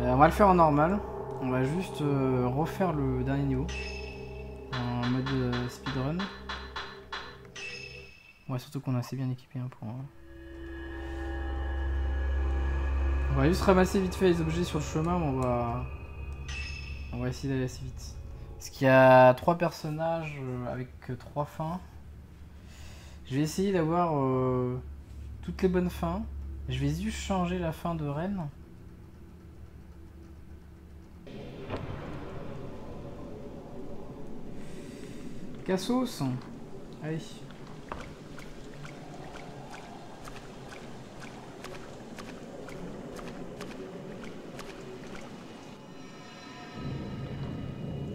Euh, on va le faire en normal. On va juste euh, refaire le dernier niveau. En mode euh, speedrun. Ouais, surtout qu'on est assez bien équipé hein, pour... On va juste ramasser vite fait les objets sur le chemin, mais on va... On va essayer d'aller assez vite. Parce qu'il y a trois personnages avec trois fins. Je vais essayer d'avoir toutes les bonnes fins. Je vais juste changer la fin de Rennes. Cassos Allez.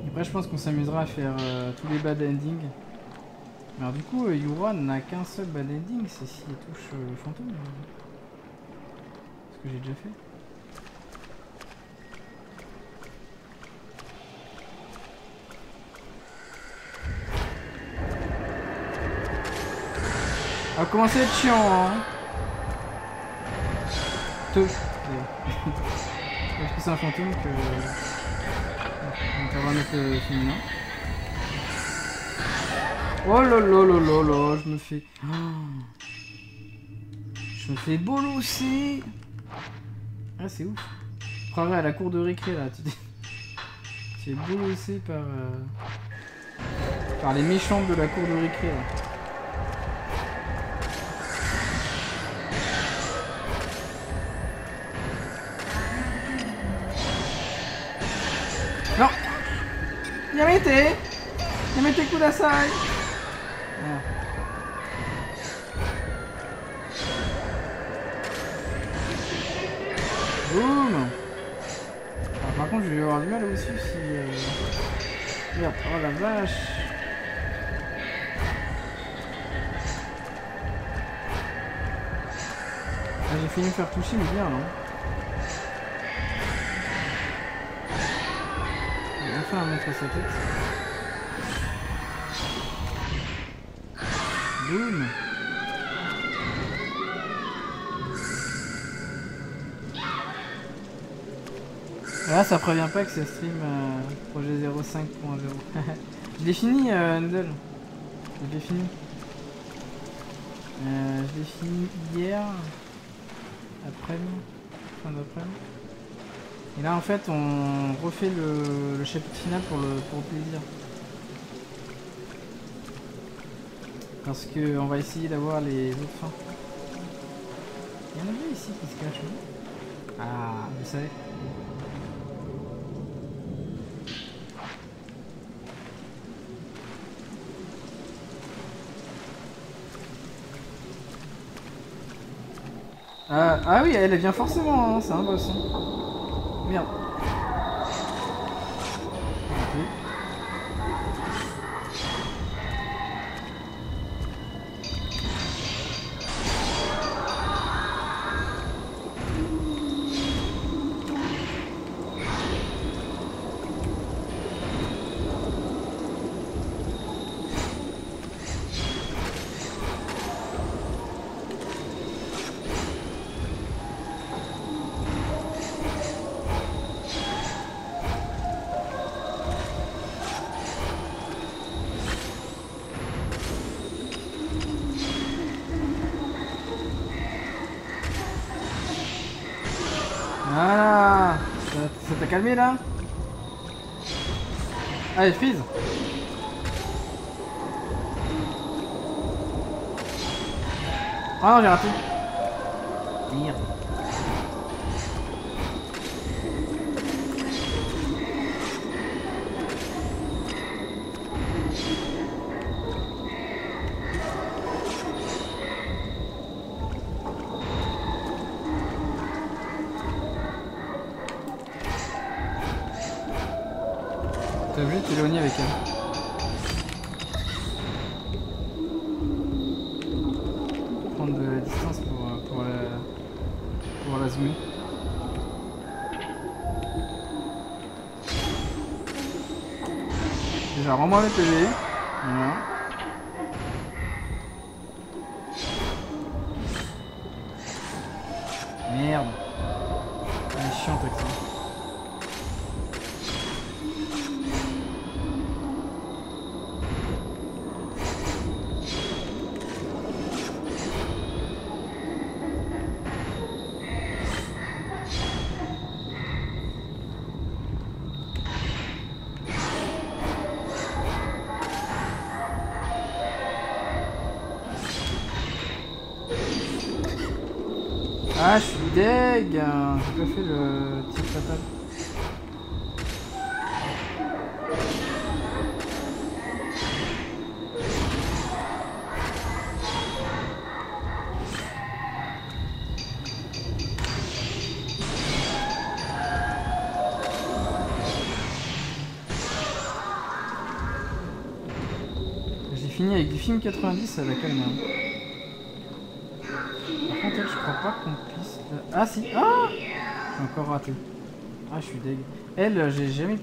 Après, je pense qu'on s'amusera à faire euh, tous les bad endings. Alors, du coup, euh, Yura n'a qu'un seul bad ending, c'est s'il touche euh, le fantôme. Ce que j'ai déjà fait? Ça va commencer à être chiant, hein. Te. Parce que c'est un fantôme que. On va mettre le féminin. Oh là là là je me fais. Oh. Je me fais bolosser. Ah, c'est ouf. Croirais à la cour de récré là, tu dis. Tu es bolossé par. euh, Par les méchants de la cour de récré là. Yamete. Yamete kudasai Ah. Boum. Alors, Par contre je vais avoir du mal aussi si... euh, Merde, oh la vache. Ah, j'ai fini de me faire toucher mais bien non? Enfin mettre sa tête. Boum Là ça prévient pas que c'est stream euh, projet 05.0. je l'ai fini euh, Noodle. Je l'ai fini. Euh, je l'ai fini hier. Après-midi. Fin d'après-midi. Et là en fait on refait le, le chapitre final pour le, pour le plaisir. Parce que on va essayer d'avoir les autres fins. Il y en avait ici qui se cachent, non Ah, vous savez. Ah, ah oui, elle vient forcément, hein, c'est un boss. Hein. Merde. Calmé là. Allez, freeze. Ah non, j'ai raté Déjà, rends-moi mes PV. Film 90, ça va calmer. hein. Par contre, elle, je crois pas qu'on puisse. Ah si Ah encore raté. Ah, je suis deg. Elle, euh, j'ai jamais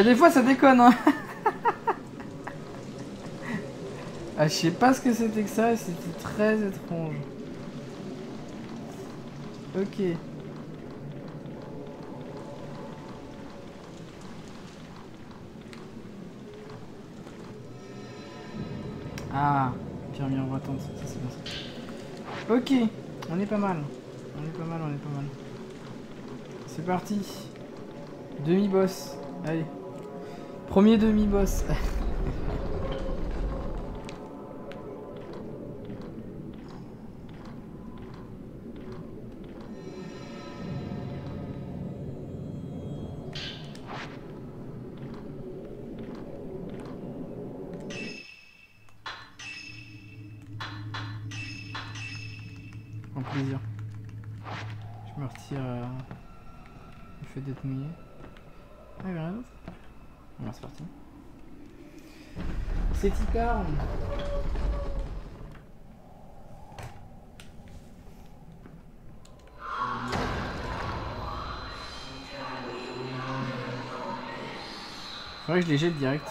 Là, des fois, ça déconne, hein Ah, je sais pas ce que c'était que ça, c'était très étrange. Ok. Ah, Pierre miroitante, ça c'est bien ça. Ok, on est pas mal. On est pas mal, on est pas mal. C'est parti. Demi-boss. Allez. Premier demi-boss. En plaisir. Je me retire euh, fait d'être mouillé. Ah, il y a rien d'autre Bon, c'est parti. C'est Ticard Faudrait que je les jette direct.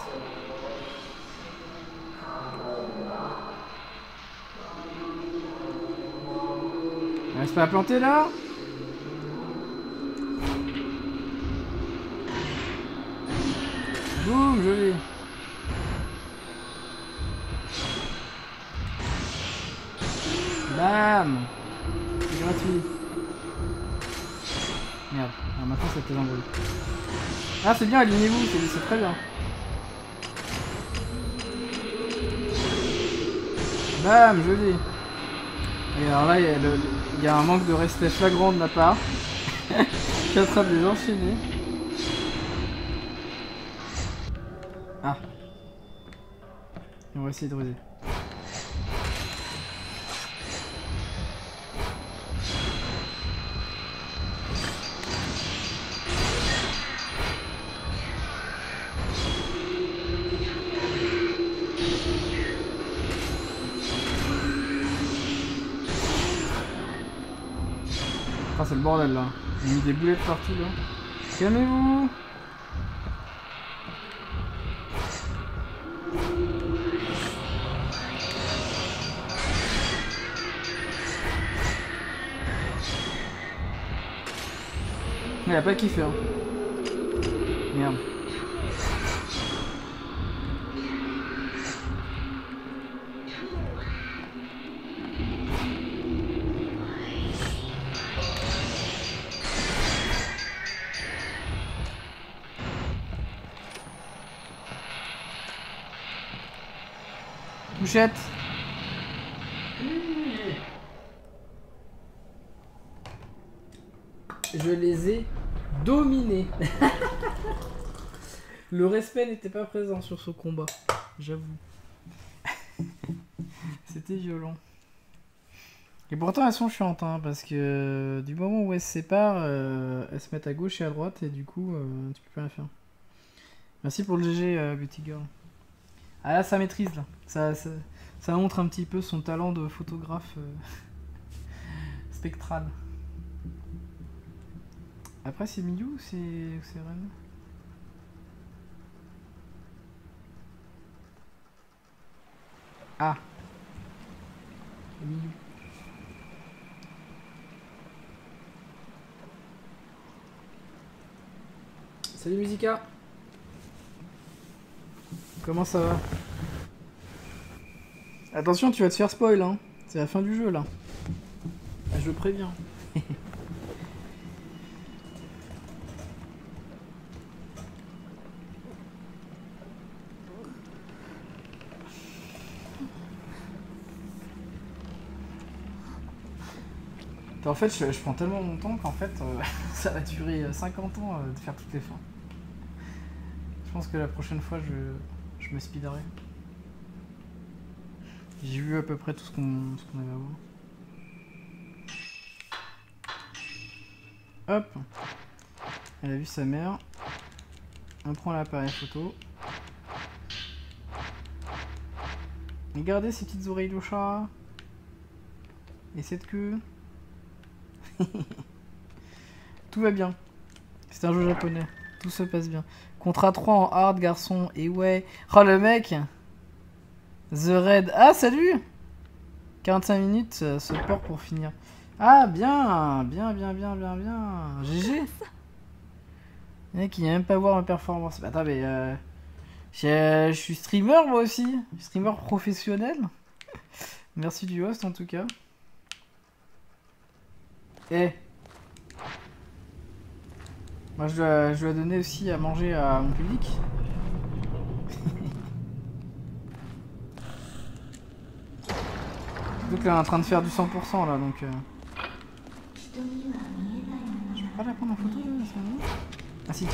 Reste pas à planter là? Boum, joli Bam C'est gratuit. Merde, alors maintenant ça te l'embrouille. Ah c'est bien, alignez-vous, c'est très bien. Bam, joli. Et alors là, il y, a un manque de respect flagrant de ma part. Je suis en train. Ah. Et on va essayer de ruser. Ah, c'est le bordel là. J'ai mis des boulettes partout là. Calmez-vous a pas kiffé hein. Merde. Touchette Je les ai dominés. Le respect n'était pas présent sur ce combat, j'avoue. C'était violent. Et pourtant elles sont chiantes, hein, parce que euh, du moment où elles se séparent, euh, elles se mettent à gauche et à droite, et du coup, euh, tu peux plus rien faire. Merci pour le GG, Beauty Girl. Ah là, ça maîtrise, là. Ça, montre un petit peu son talent de photographe spectral. Après, c'est Miyu ou c'est Ren Ah. Salut Musica. Comment ça va? Attention, tu vas te faire spoil, hein. C'est la fin du jeu, là. Ah, je préviens. En fait, je, prends tellement mon temps qu'en fait, euh, ça va durer 50 ans euh, de faire toutes les fins. Je pense que la prochaine fois, je, je me speederai. J'ai vu à peu près tout ce qu'on avait à voir. Hop Elle a vu sa mère. On prend l'appareil photo. Regardez ces petites oreilles de chat. Et cette queue. Tout va bien. C'est un jeu japonais. Tout se passe bien. Contrat 3 en hard, garçon. Et ouais. Oh, le mec The Red. Ah, salut 45 minutes, euh, ce port pour finir. Ah, bien Bien, bien, bien, bien, bien. GG Le mec, il vient même pas voir ma performance. Attends, mais... Euh, je suis streamer, moi aussi. Streamer professionnel. Merci du host, en tout cas. Eh Moi je dois, je dois donner aussi à manger à mon public. Donc là on est en train de faire du 100% là donc... Euh... Je peux pas la prendre en photo là, Ah si.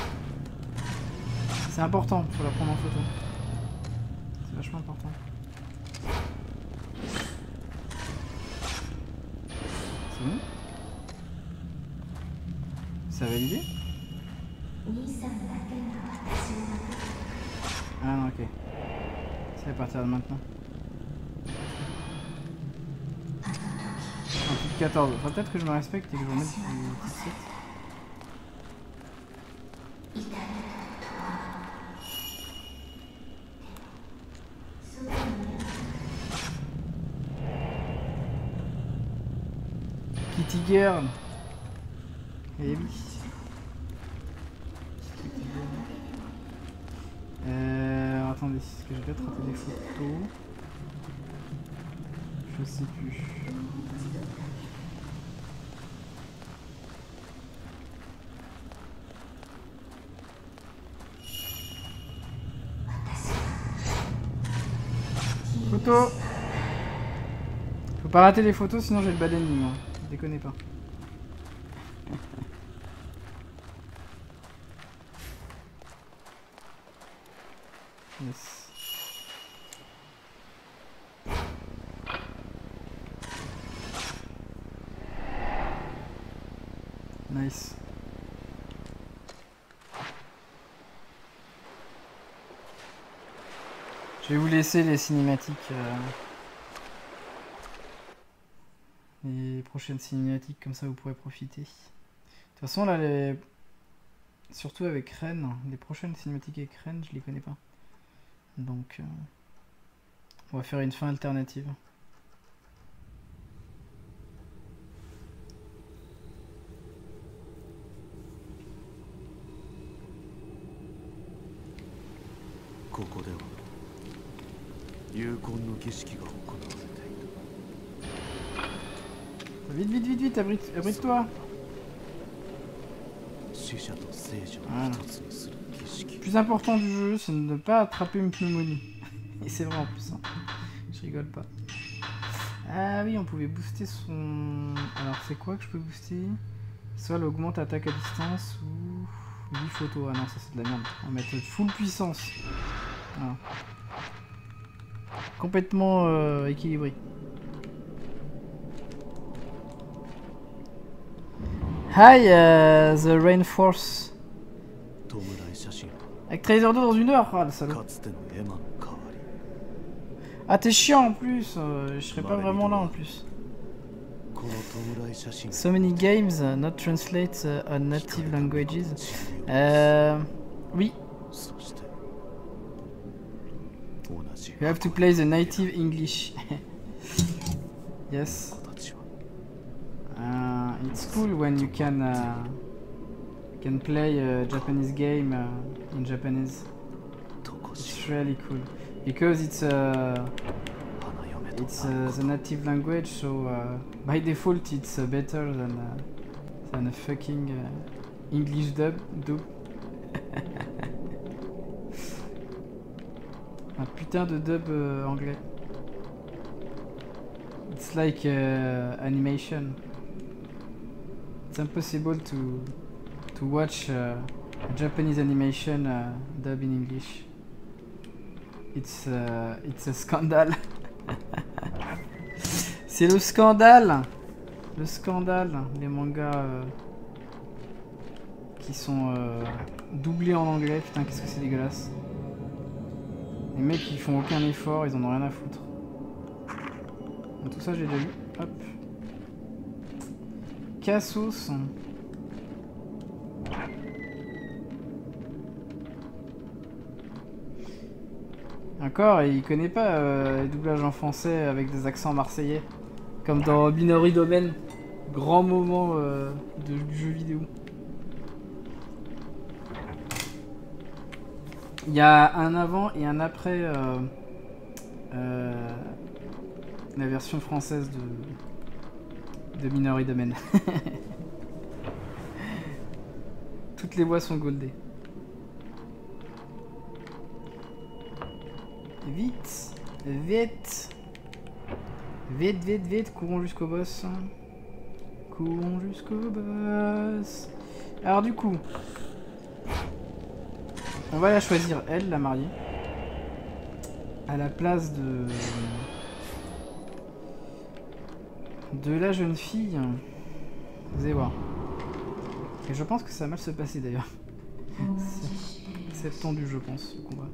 C'est important, faut la prendre en photo. C'est vachement important. C'est bon? Ça a validé Ah non, ok. C'est à partir de maintenant. Un plus de 14. Enfin, peut-être que je me respecte et que je remette du 17. Kitty Girl eh oui. Euh, attendez, est-ce que j'ai peut-être raté des photos Je sais plus. Photo Faut pas rater les photos sinon j'ai le bad ending, hein. déconnez pas. Nice. Je vais vous laisser les cinématiques. Euh, les prochaines cinématiques, comme ça vous pourrez profiter. De toute façon, là, les... surtout avec Rennes, les prochaines cinématiques avec Rennes, je les connais pas. Donc, euh, on va faire une fin alternative. Vite, vite, vite, vite, abrite-toi. Voilà plus important du jeu, c'est de ne pas attraper une pneumonie. Et c'est vrai en plus. Hein. Je rigole pas. Ah oui, on pouvait booster son... Alors c'est quoi que je peux booster? Soit l'augmente attaque à distance ou... 8 photos. Ah non, ça c'est de la merde. On va mettre full puissance. Complètement euh, équilibré. Hi, uh, the Rainforce. Avec Tracer 2 dans une heure, ah le salaud. Ah t'es chiant en plus, euh, je serais pas vraiment là en plus. So many games uh, not translate uh, on native languages. Euh, oui. You have to play the native English. yes. Uh, it's cool when you can uh, can play a Japanese game uh, in Japanese. It's really cool because it's uh, it's uh, the native language, so uh, by default it's uh, better than than a fucking English dub. dub. Un putain de dub euh, anglais. It's like uh, animation. It's impossible to to watch uh, Japanese animation uh, dub in English. It's uh, it's a scandal. C'est le scandale. Le scandale. Les mangas euh, qui sont euh, doublés en anglais. Putain, qu'est-ce que c'est dégueulasse. Les mecs ils font aucun effort, ils en ont rien à foutre. Tout ça j'ai déjà lu. Hop. Cassos. Encore, il connaît pas euh, les doublages en français avec des accents marseillais. Comme dans Binary Domain. Grand moment euh, de jeu vidéo. Il y a un avant et un après euh, euh, la version française de, de Minori Domain. Toutes les voix sont goldées. Vite, vite, vite, vite, vite, courons jusqu'au boss. Courons jusqu'au boss. Alors du coup, on va la choisir, elle, la mariée. À la place de... De la jeune fille. Vous allez voir. Et je pense que ça va mal se passer d'ailleurs. C'est- C'est tendu, je pense, le combat.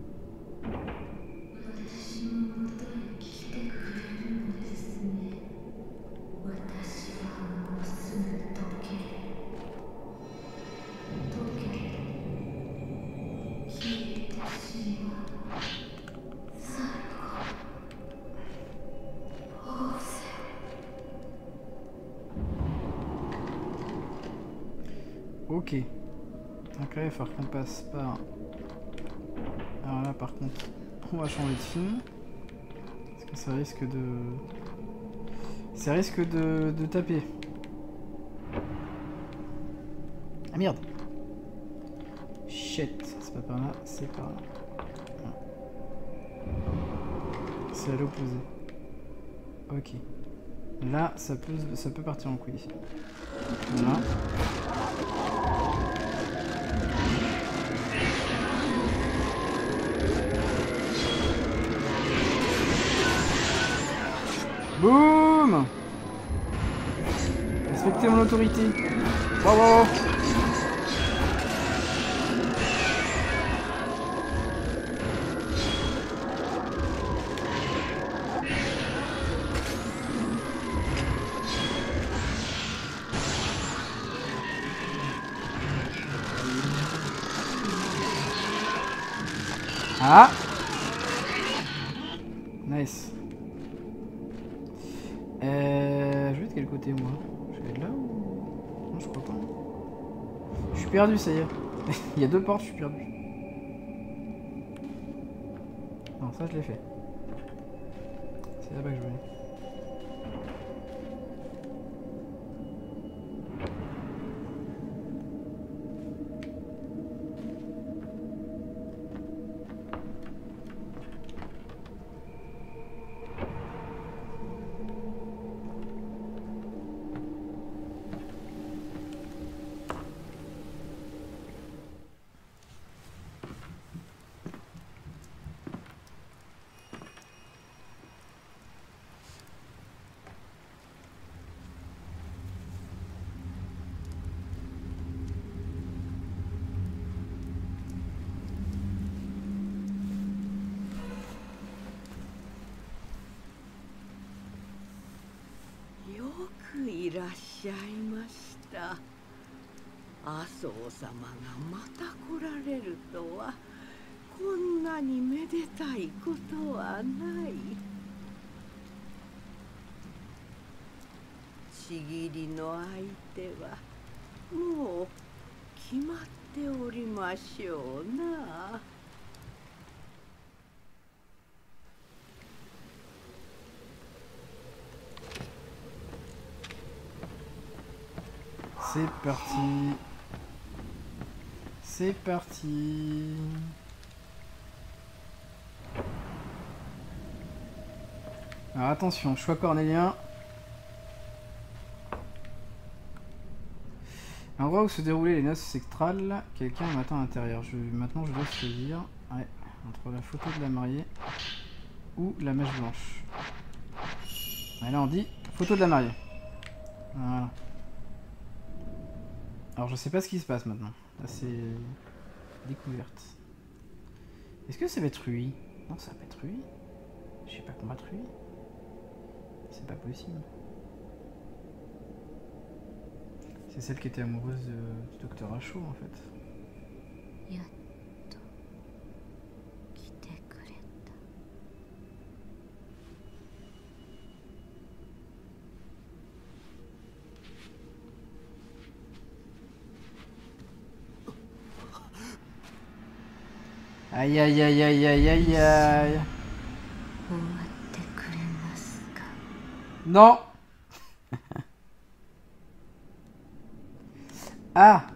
Ok. Donc là, il va falloir qu'on passe par... Alors là, par contre, on va changer de film. Parce que ça risque de... Ça risque de, de taper. Ah merde Shit, c'est pas par là, c'est par là. C'est à l'opposé. Ok. Là, ça peut, ça peut partir en couille. Voilà. Boum Respectez mon autorité. Wow, perdu, ça y est. Il y a deux portes, je suis perdu. Non, ça je l'ai fait. C'est là-bas que je vais. ことはないちぎりの相手はもう決まっておりましょうな。C'est parti. C'est parti. Attention, choix cornélien. Endroit où se déroulaient les noces sectrales, quelqu'un m'attend à l'intérieur. Maintenant je dois choisir ouais, entre la photo de la mariée ou la mèche blanche. Et là on dit photo de la mariée. Voilà. Alors je sais pas ce qui se passe maintenant. Là c'est découverte. Est-ce que ça va être lui Non ça va être lui. Je sais pas combattre lui pas possible. C'est celle qui était amoureuse de, du docteur Acho en fait. Aïe aïe aïe aïe aïe aïe aïe Non. Ah.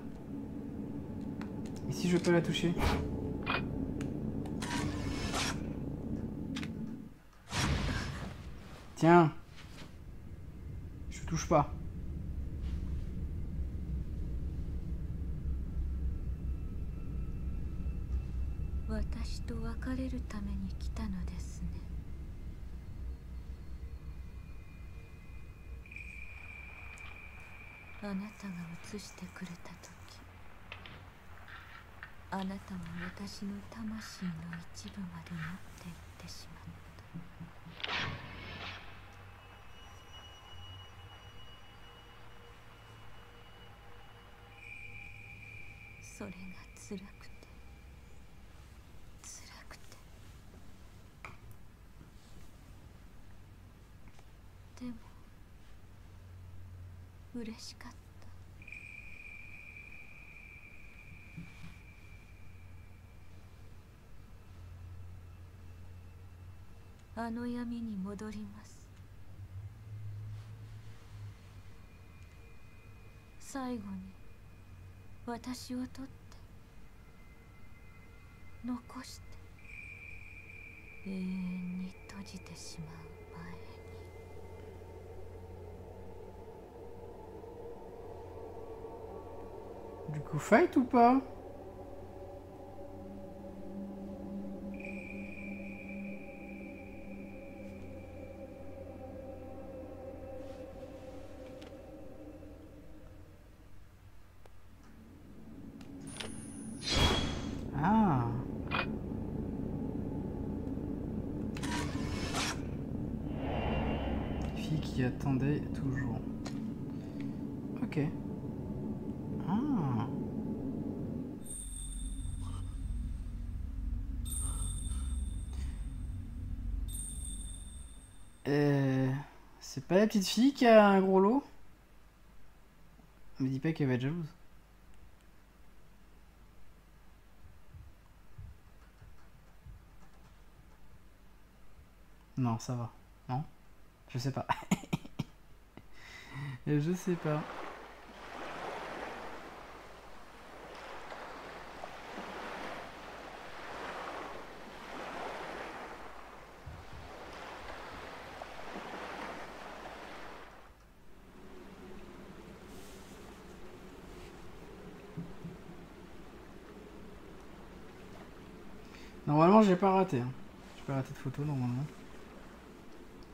Et si je peux la toucher? なたが映してくれた時あなたは私の魂の一部まで持っていってしまった。それが辛くて辛くて。でも嬉しかった。あの闇に戻ります。最後に私を取って残して永遠に閉じてしまう前に。Du coup, fight ou pas? Euh, c'est pas la petite fille qui a un gros lot? Me dis pas qu'elle va être jalouse. Non, ça va. Non? Je sais pas. Je sais pas. Normalement, j'ai pas raté. Hein. J'ai pas raté de photo normalement.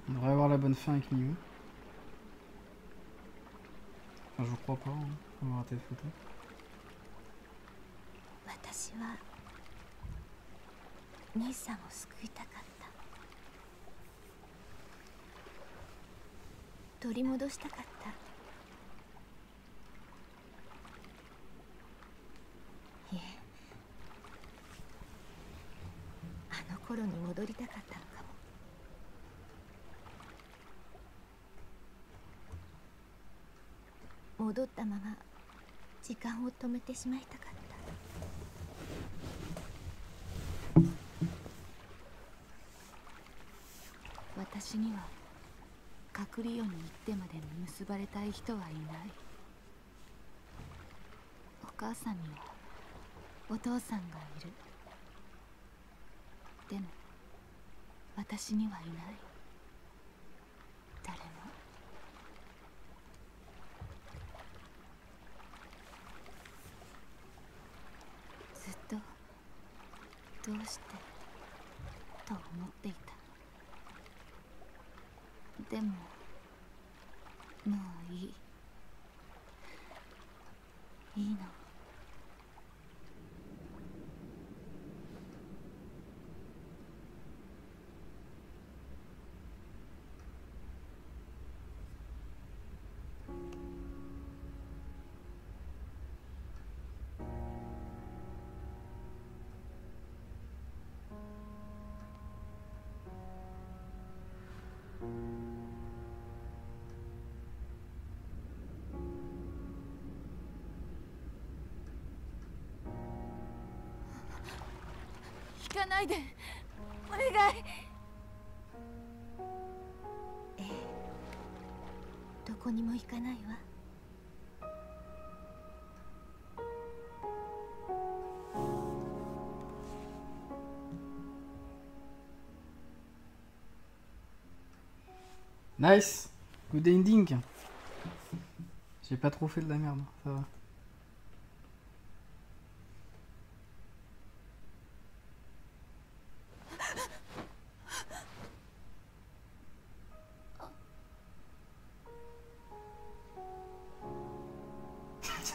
On devrait avoir la bonne fin avec Miu. Enfin, je vous crois pas. Hein. On va rater de photo. 私戻りたかったのかも。戻ったまま時間を止めてしまいたかった。私には隔離世に行ってまで結ばれたい人はいない。お母さんにはお父さんがいる。でも私にはいない。ないでお願いええどこにも行かないわNice Good ending J'ai pas trop fait de la merde, ça va.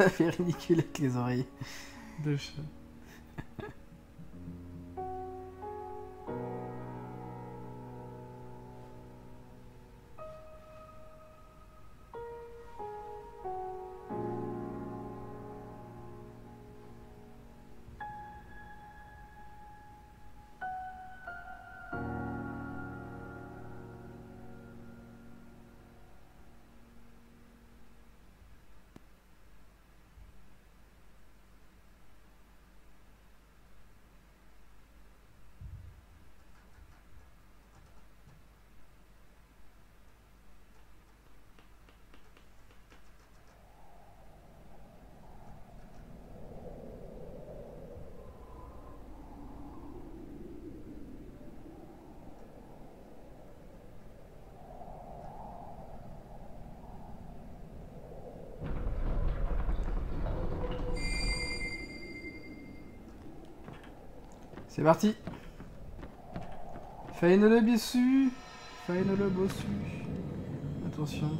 Ça fait ridicule avec les oreilles de chat. C'est parti Final bossu Final bossu Attention.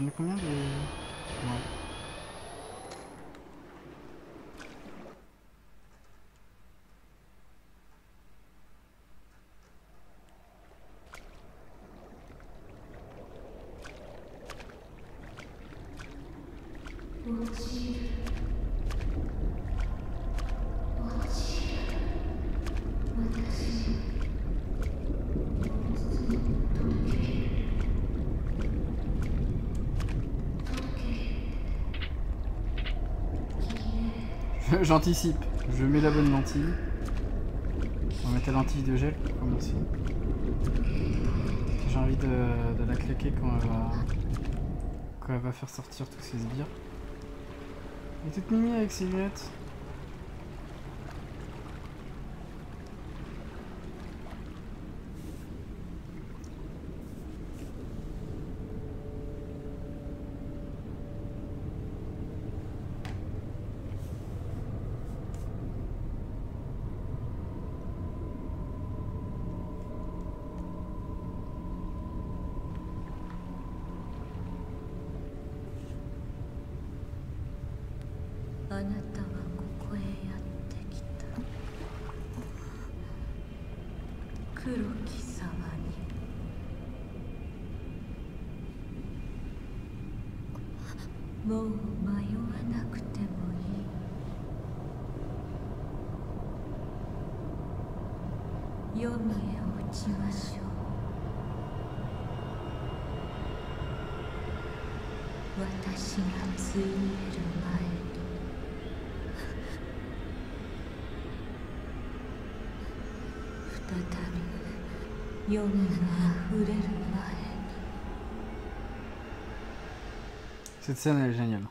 On est combien de... Ouais. J'anticipe. Je mets la bonne lentille. On va mettre la lentille de gel pour commencer. J'ai envie de, la claquer quand elle va faire sortir tous ces sbires. Elle est toute mimi avec ses lunettes. び夜が溢れる前に Cette scène elle est géniale.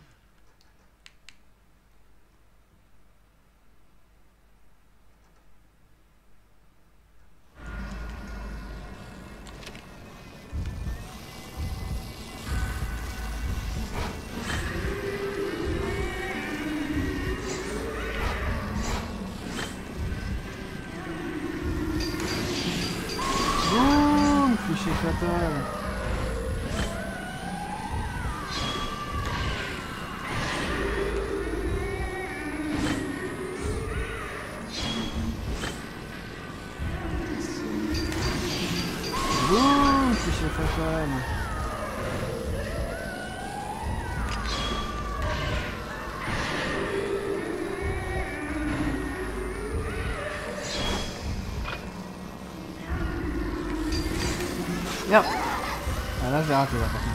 Ah là je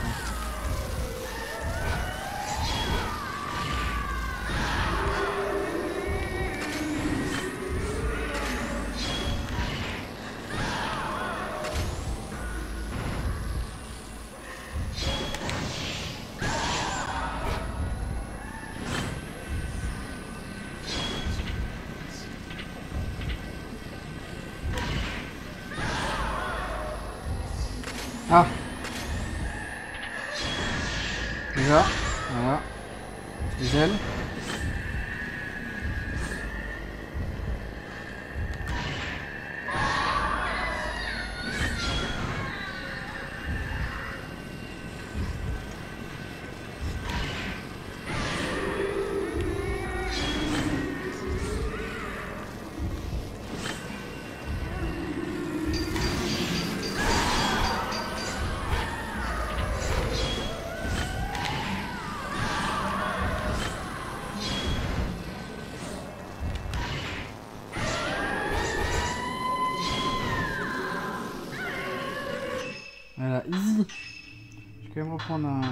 Un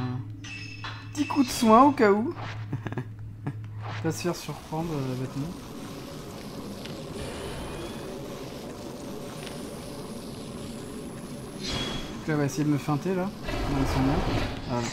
petit coup de soin au cas où. Pas se faire surprendre euh, bêtement. Là, elle va essayer de me feinter là. Voilà.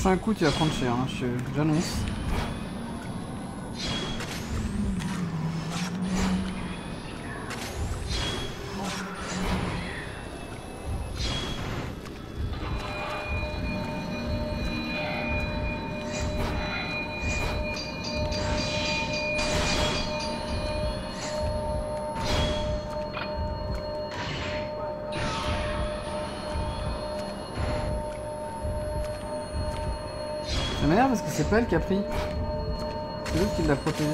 Prochain coup, tu vas prendre cher, hein, j'annonce. pas elle qui a pris. C'est l'autre qui l'a protégée.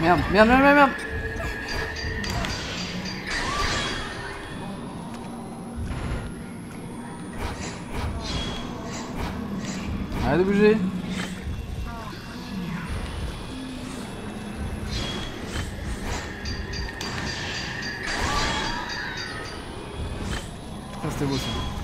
Merde, merde, merde, merde c'était beau ça.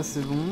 C'est bon.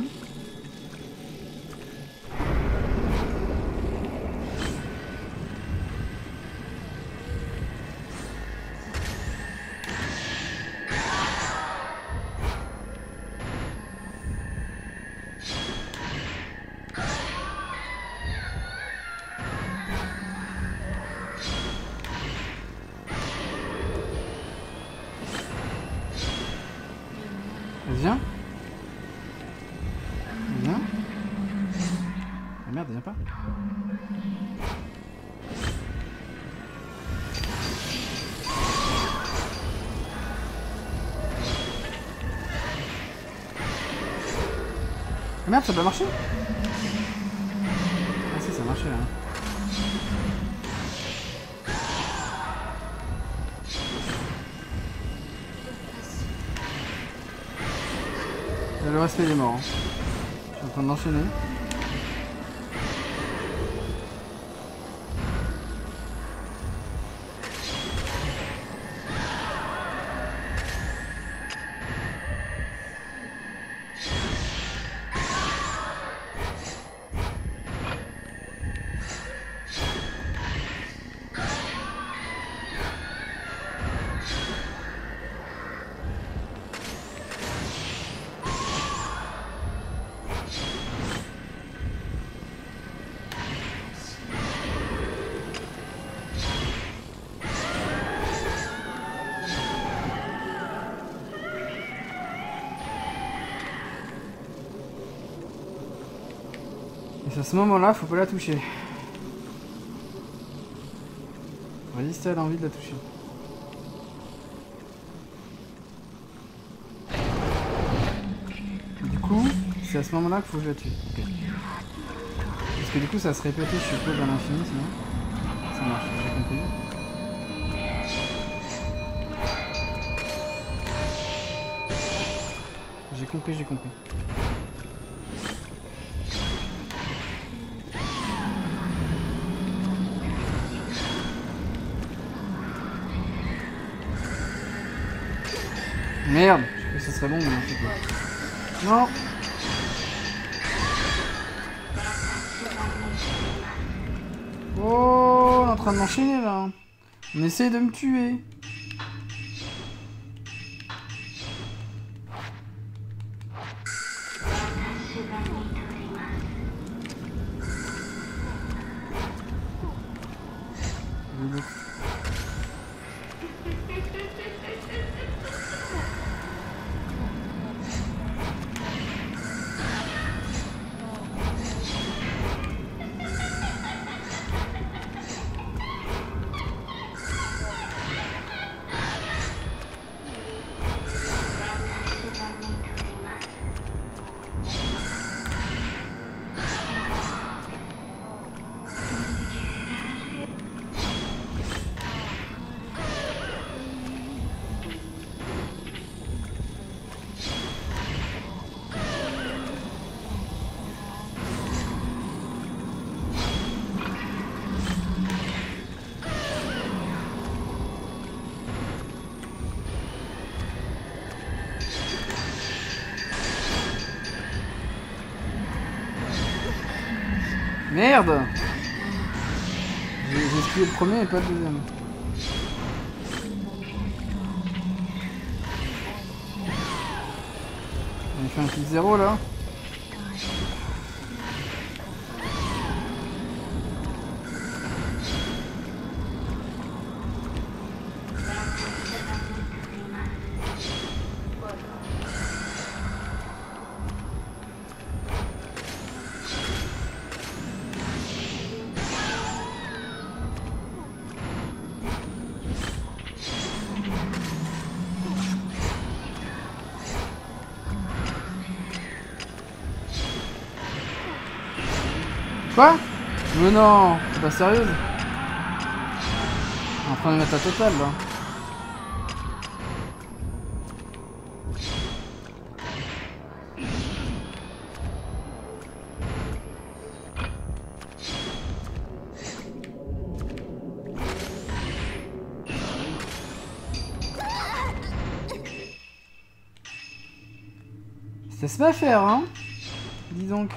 Merde, ça doit marcher Ah si, ça marchait là. Le respect des morts. hein. Je suis en train d'enchaîner. Ce moment-là, faut pas la toucher. Résister à l'envie de la toucher. Du coup, c'est à ce moment-là qu'il faut que je la tue. Parce que du coup, ça se répétait, je suppose, à l'infini, sinon. Ça marche, j'ai compris. J'ai compris, j'ai compris. Merde que ce serait bon, mais en fait pas. Non Oh, on est en train de m'enchaîner là. On essaie de me tuer. Merde J'ai esquivé le premier et pas le deuxième. Ouais, fait un petit zéro là. Mais non T'es pas sérieuse En train de mettre la totale là. Ça se pas faire, hein Dis donc.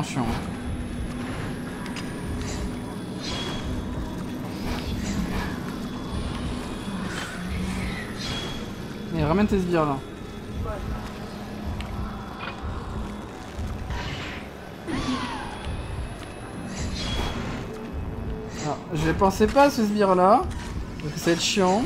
Vraiment chiant. Et ramène tes sbires là. Alors, je pensais pas à ce sbire là. Donc ça va être chiant.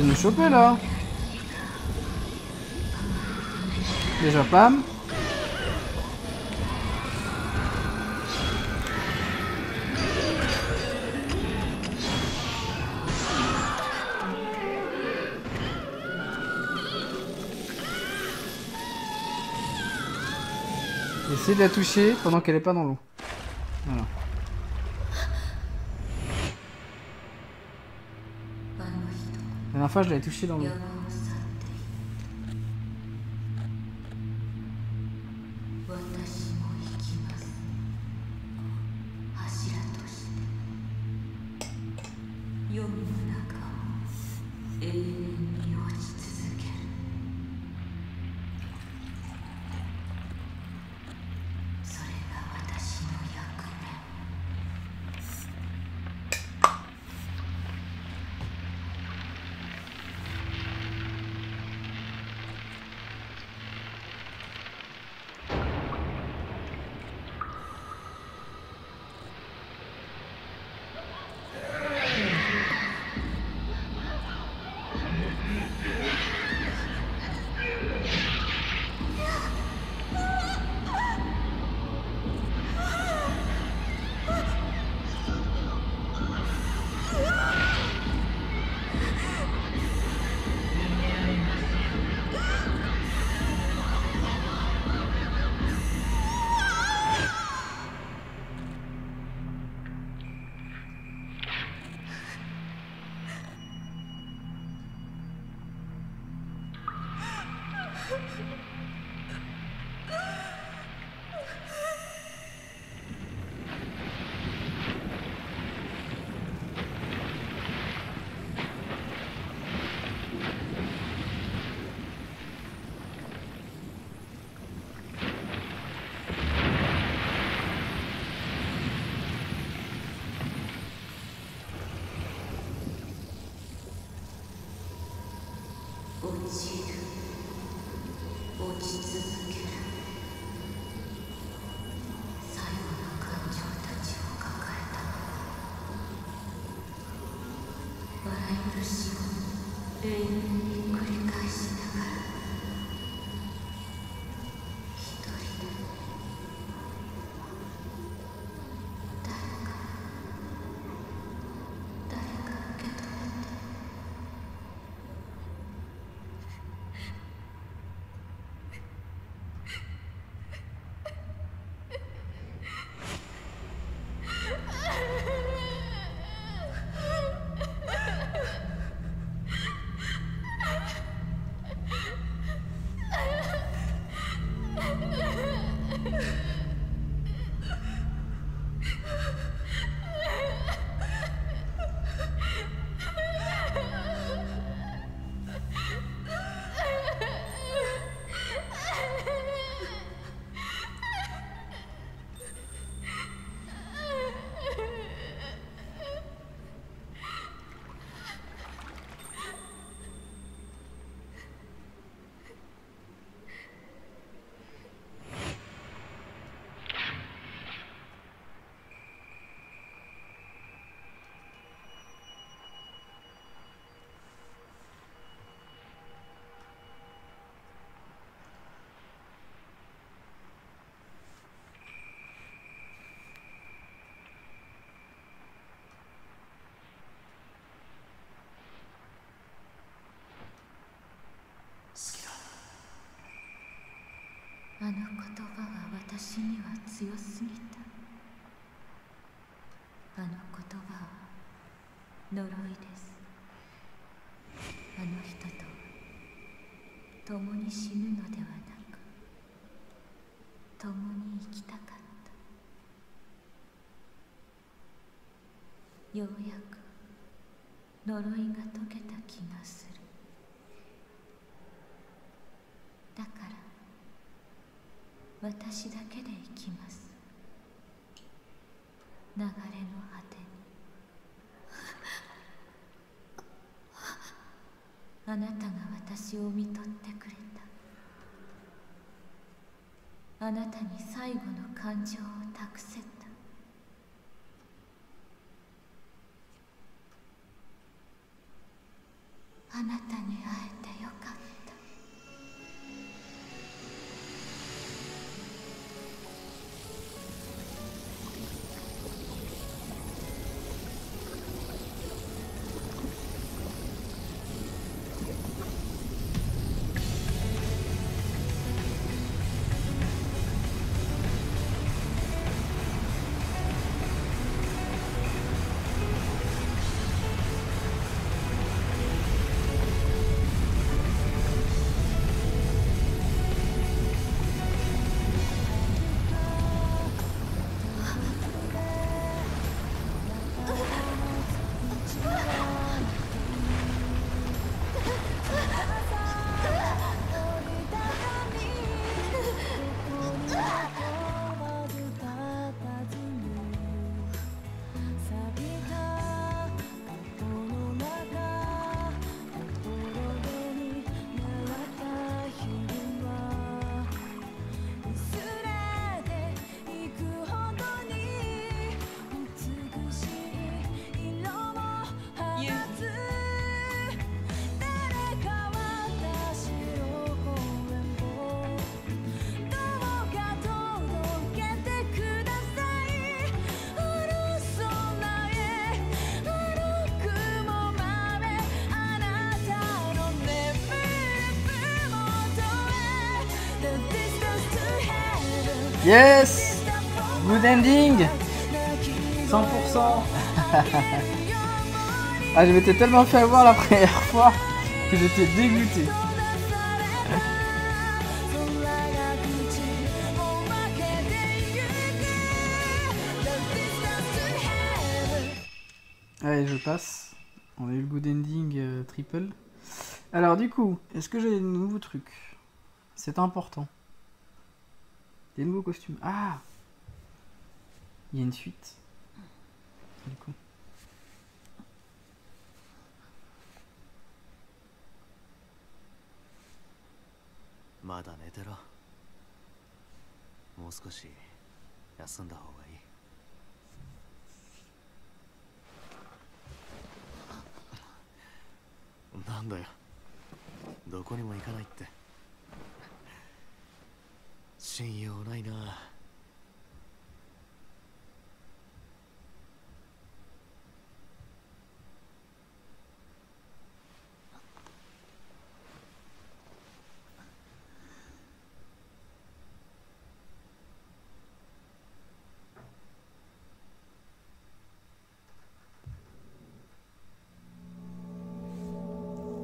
De nous choper là. Déjà Pam. Essayez de la toucher pendant qu'elle est pas dans l'eau. La dernière fois, je l'avais touché dans l'eau. 強すぎた。あの言葉は呪いです。あの人と共に死ぬのではなく共に生きたかった。ようやく呪いが解けた気がするだから私だけで生きます。流れの果て。にあなたが私を見とってくれた。あなたに最後の感情を託せた Yes Good ending 100% Ah, je m'étais tellement fait avoir la première fois que j'étais dégoûté. Allez, je passe. On a eu le good ending euh, triple. Alors, du coup, est-ce que j'ai des nouveaux trucs? C'est important. Des nouveaux costumes. Ah Il y a une suite. Du coup.「まだ寝てろもう少し休んだ方がいいなんだよどこにも行かないって信用ないな「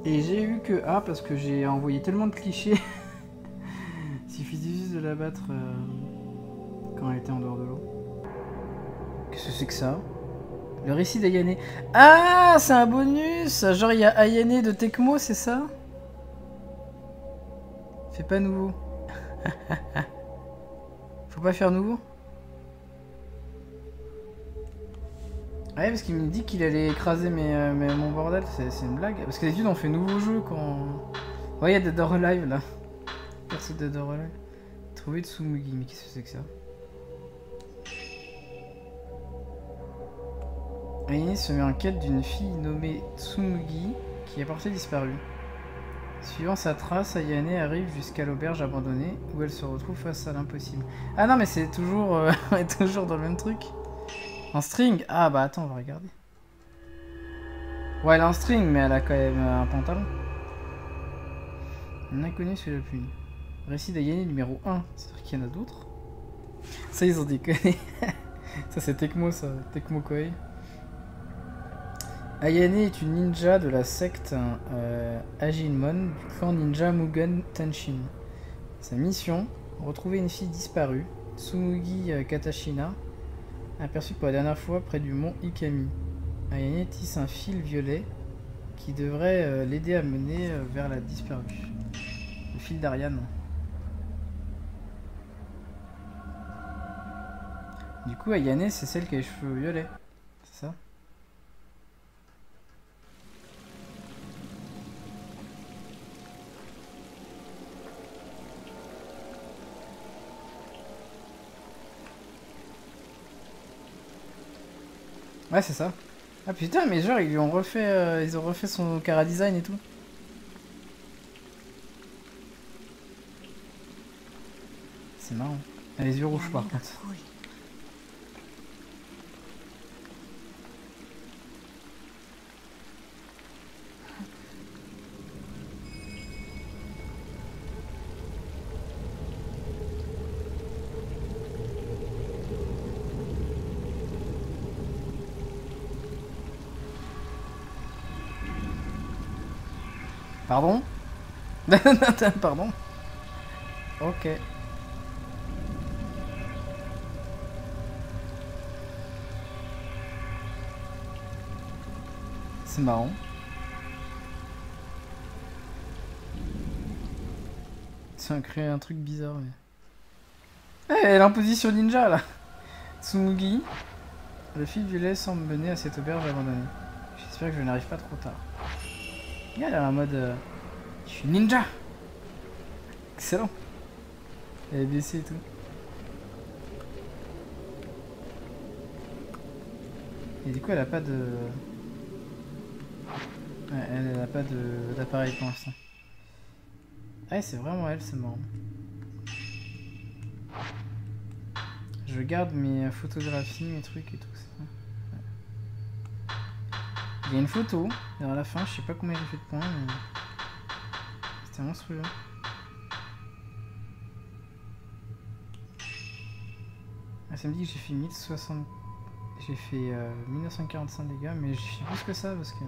Et j'ai eu que A parce que j'ai envoyé tellement de clichés. la battre euh, quand elle était en dehors de l'eau. Qu'est-ce que c'est que ça? Le récit d'Ayane. Ah, c'est un bonus Genre il y a Ayane de Tecmo, c'est ça? C'est pas nouveau. Faut pas faire nouveau Ouais, parce qu'il me dit qu'il allait écraser mes, euh, mon bordel, c'est une blague. Parce que d'habitude, on fait nouveau jeu quand. Ouais, il y a Dead or là. De Dead or. Tsumugi, mais qu'est-ce que c'est que ça se met en quête d'une fille nommée Tsumugi qui est portée disparue. Suivant sa trace, Ayane arrive jusqu'à l'auberge abandonnée où elle se retrouve face à l'impossible. Ah non, mais c'est toujours, euh, on dans le même truc. En string? Ah bah attends, on va regarder. Ouais, elle est en string, mais elle a quand même un pantalon. Un inconnu sous la pluie. Récit d'Ayane numéro 1. C'est-à-dire qu'il y en a d'autres Ça, ils ont déconné. ça, c'est Tecmo, ça. Tecmo Koei. Ayane est une ninja de la secte euh, Ajinmon du clan ninja Mugen Tenshin. Sa mission retrouver une fille disparue, Tsumugi euh, Katashina, aperçue pour la dernière fois près du mont Ikami. Ayane tisse un fil violet qui devrait euh, l'aider à mener euh, vers la disparue. Le fil d'Ariane. Du coup, Ayane, c'est celle qui a les cheveux violets. C'est ça? Ouais, c'est ça. Ah putain, mais genre, ils lui ont refait, euh, ils ont refait son cara design et tout. C'est marrant. Elle a les yeux rouges par contre. Pardon? Pardon Ok. C'est marrant. Ça a créé un truc bizarre. Mais... Eh, elle ninja là Tsumugi. Le fil violet semble mener à cette auberge abandonnée. J'espère que je n'arrive pas trop tard. Elle a un mode. euh, Je suis ninja Excellent Elle est baissée et tout. Et du coup, elle a pas de. Ouais, elle, a pas de- d'appareil pour l'instant. Ah, c'est vraiment elle, c'est marrant. Je garde mes photographies, mes trucs et tout ça. Il y a une photo vers la fin, je sais pas combien j'ai fait de points, mais. C'était monstrueux. Ah, ça me dit que j'ai fait 1060. J'ai fait euh, 1945 dégâts, mais j'ai fait plus que ça parce que.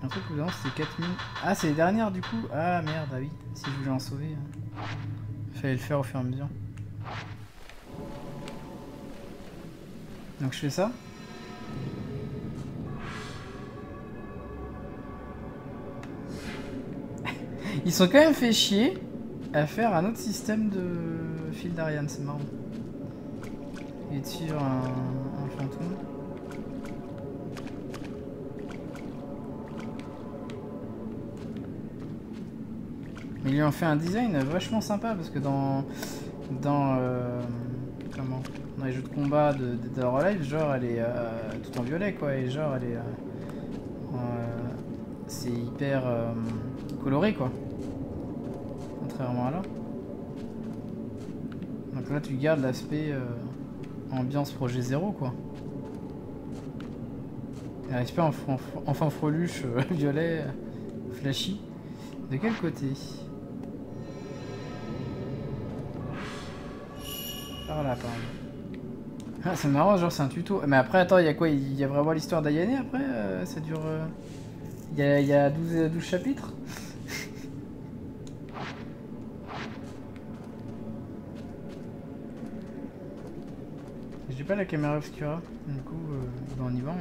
Un truc où dedans c'était 4000. Ah, c'est les dernières du coup Ah merde, ah oui, si je voulais en sauver. hein. Fallait le faire au fur et à mesure. Donc je fais ça. Ils sont quand même fait chier à faire un autre système de fil d'Ariane, c'est marrant. Et suivre un, un fantôme. Ils lui ont fait un design vachement sympa parce que dans. Dans. euh, les jeux de combat de de Dead or genre elle est euh, tout en violet quoi. Et genre elle est. euh, c'est hyper coloré quoi. Contrairement à là. Donc là tu gardes l'aspect euh, ambiance projet zéro quoi. L'aspect enfant freluche euh, violet euh, flashy. De quel côté? Par là, par là. Ah, c'est marrant, genre c'est un tuto. Mais après, attends, il y a quoi? Il y a vraiment l'histoire d'Ayane après? Euh, Ça dure. Il y a, y a 12, euh, 12 chapitres J'ai pas la caméra obscura, du coup, euh, bah, on y va. Hein.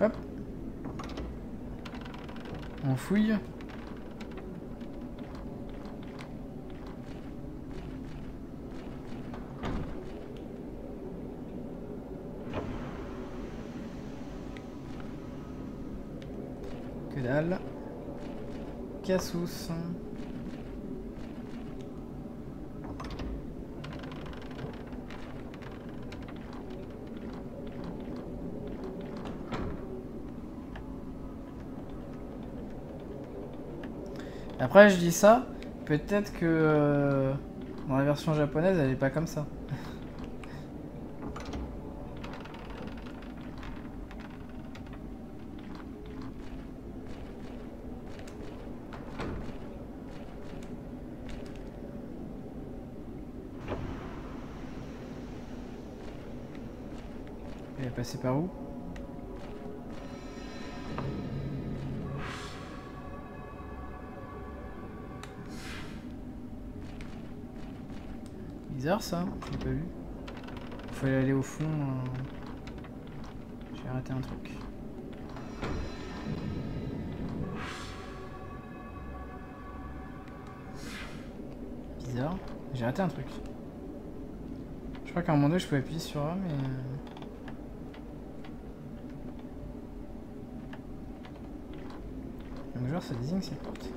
Hop. On fouille. Que dalle. Cassous. Après, je dis ça, peut-être que euh, dans la version japonaise, elle est pas comme ça. Elle est passée par où Bizarre ça, j'ai pas vu. Il fallait aller au fond. euh, J'ai raté un truc. Bizarre. J'ai raté un truc. Je crois qu'à un moment donné je pouvais appuyer sur A mais... euh, Donc genre ça désigne cette porte.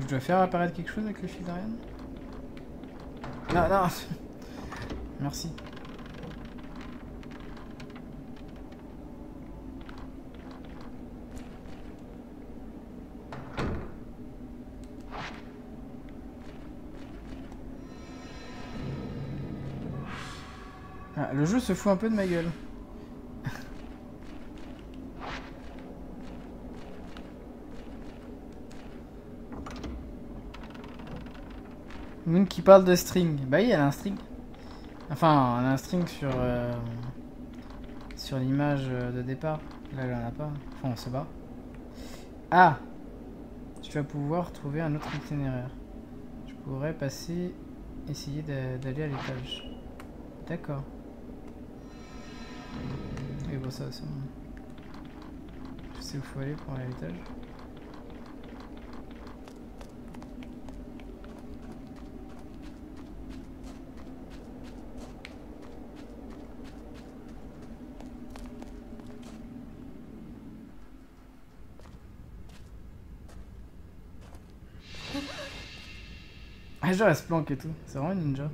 Je dois faire apparaître quelque chose avec le fil d'Ariane Non, non Merci. Ah, le jeu se fout un peu de ma gueule. Qui parle de string. Bah oui, elle a un string. Enfin, a un string sur, euh, sur l'image de départ. Là, elle en a pas. Enfin, on sait pas. Ah Tu vas pouvoir trouver un autre itinéraire. Je pourrais passer, essayer d'a- d'aller à l'étage. D'accord. Oui, bon, ça, c'est bon. Je sais où faut aller pour aller à l'étage. Genre, elle se planque et tout. C'est vraiment une ninja.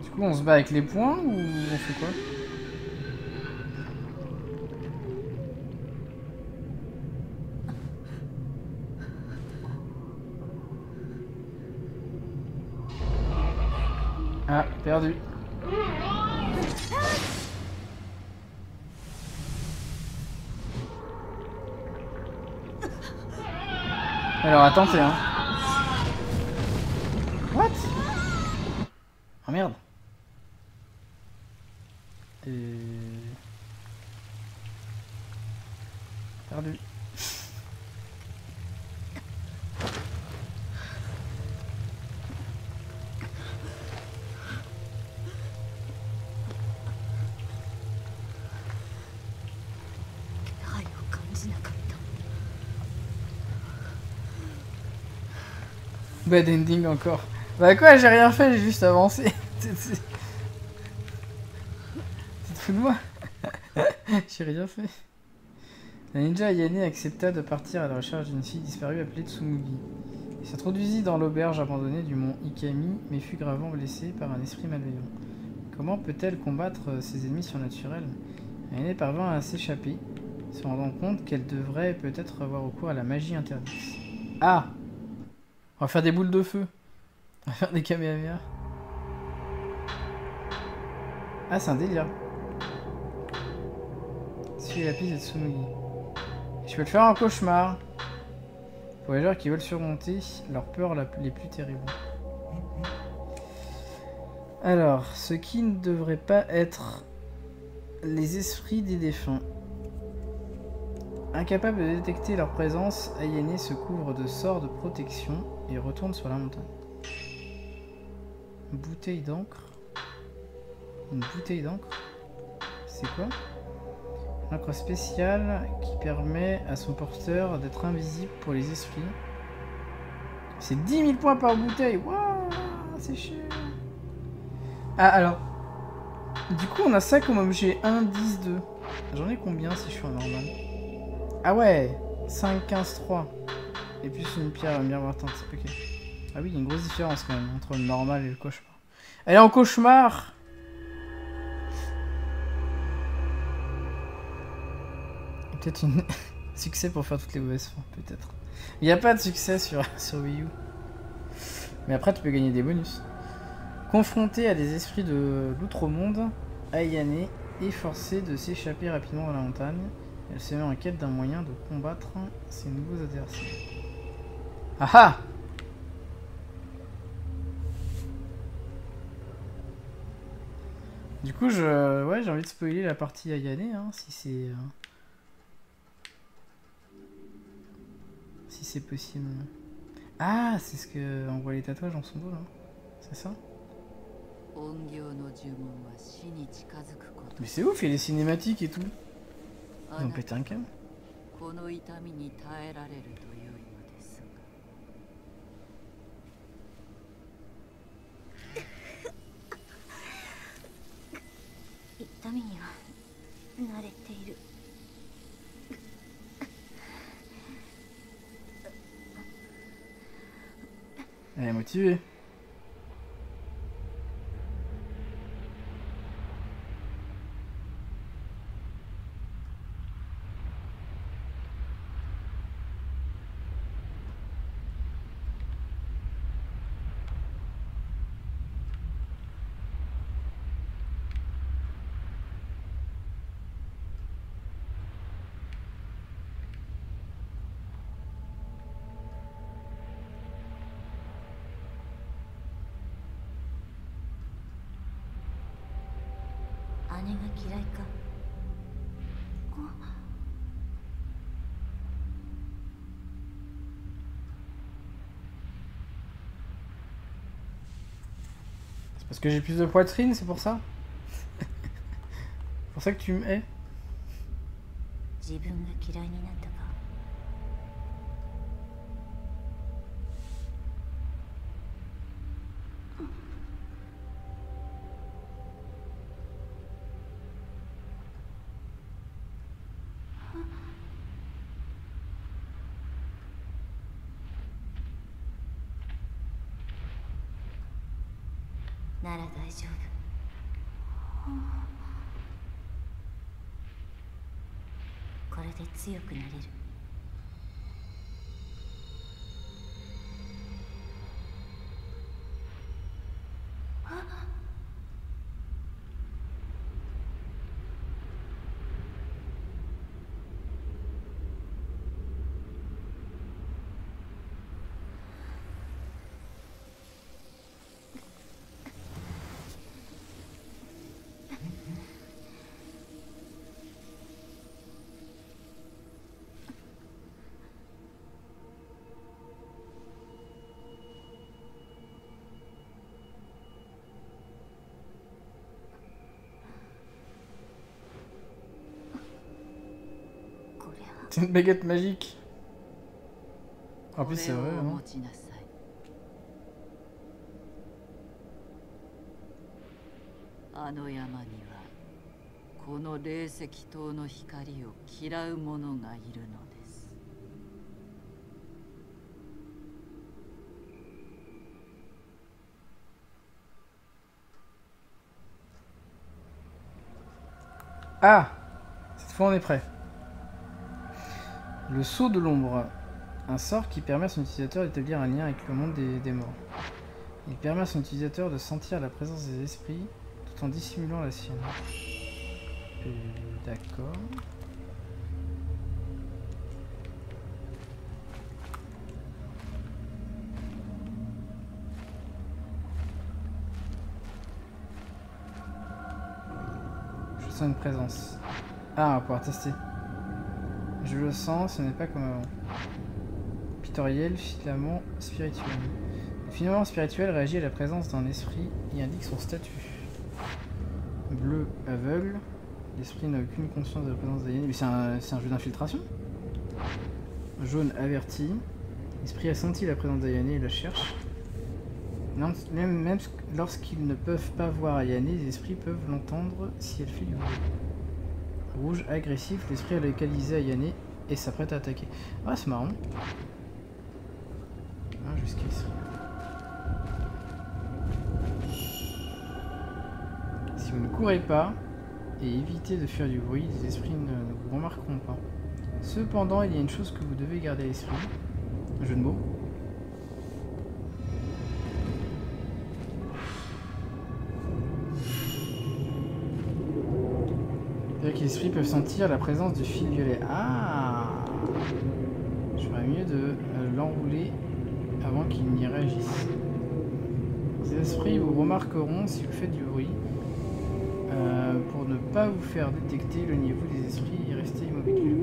Du coup, on se bat avec les points ou on fait quoi? Ah, perdu. Alors, attendez, hein. Bad ending encore. Bah quoi, j'ai rien fait, j'ai juste avancé. Tu te de moi J'ai rien fait. La ninja Ayane accepta de partir à la recherche d'une fille disparue appelée Tsumugi. Il s'introduisit dans l'auberge abandonnée du mont Ikami, mais fut gravement blessée par un esprit malveillant. Comment peut-elle combattre ses ennemis surnaturels? Ayane parvint à s'échapper, se rendant compte qu'elle devrait peut-être avoir recours à la magie interdite. Ah On va faire des boules de feu. On va faire des kamehameha. Ah, c'est un délire. Suis la piste de Tsumugi. Je peux le faire en cauchemar. Pour les joueurs qui veulent surmonter leurs peurs les plus terribles. Alors, ce qui ne devrait pas être les esprits des défunts. Incapable de détecter leur présence, Ayane se couvre de sorts de protection et retourne sur la montagne. Bouteille d'encre. Une bouteille d'encre C'est quoi? Une encre spéciale qui permet à son porteur d'être invisible pour les esprits. C'est 10 000 points par bouteille Waouh C'est cher Ah alors, du coup on a ça comme objet 1, 10, 2. J'en ai combien si je suis en normal? Ah ouais 5, 15, 3. Et plus une pierre miroitante. Ok. Ah oui, il y a une grosse différence quand même entre le normal et le cauchemar. Elle est en cauchemar Peut-être une succès pour faire toutes les mauvaises fins, peut-être. Il n'y a pas de succès sur, sur Wii U. Mais après, tu peux gagner des bonus. Confrontée à des esprits de l'outre-monde, Ayane est forcée de s'échapper rapidement dans la montagne. Elle se met en quête d'un moyen de combattre ses nouveaux adversaires. Ah ah Du coup, je, ouais, j'ai envie de spoiler la partie Ayane, hein, si c'est... Euh, si c'est possible. Ah, c'est ce que on voit les tatouages dans son dos, là. C'est ça? Mais c'est ouf, il y a les cinématiques et tout. のぺちゃこの痛みに耐えられるというのです痛みには慣れている。Elle. Parce que j'ai plus de poitrine, c'est pour ça. C'est pour ça que tu me hais 強くなれる。C'est une baguette magique. En plus, c'est vrai, non Ah Cette fois, on est prêt. Le saut de l'ombre. Un sort qui permet à son utilisateur d'établir un lien avec le monde des, morts. Il permet à son utilisateur de sentir la présence des esprits tout en dissimulant la sienne. D'accord. Je sens une présence. Ah, on va pouvoir tester. Je le sens, ce n'est pas comme avant. Pictoriel, filament spirituel. Le filament spirituel réagit à la présence d'un esprit et indique son statut. Bleu, aveugle. L'esprit n'a aucune conscience de la présence d'aliens. Mais c'est un, jeu d'infiltration Jaune, averti. L'esprit a senti la présence d'Ayane et la cherche. Même lorsqu'ils ne peuvent pas voir Ayane, les esprits peuvent l'entendre si elle fait du bruit. Rouge, agressif, l'esprit a localisé Ayane et s'apprête à attaquer. Ah, c'est marrant. Ah, jusqu'à ici. Si vous ne courez pas et évitez de faire du bruit, les esprits ne, ne vous remarqueront pas. Cependant, il y a une chose que vous devez garder à l'esprit. Jeu de mots. Esprits peuvent sentir la présence du fil violet. Ah Je ferais mieux de euh, l'enrouler avant qu'il n'y réagisse. Les esprits vous remarqueront si vous faites du bruit. Euh, pour ne pas vous faire détecter le niveau des esprits et rester immobile.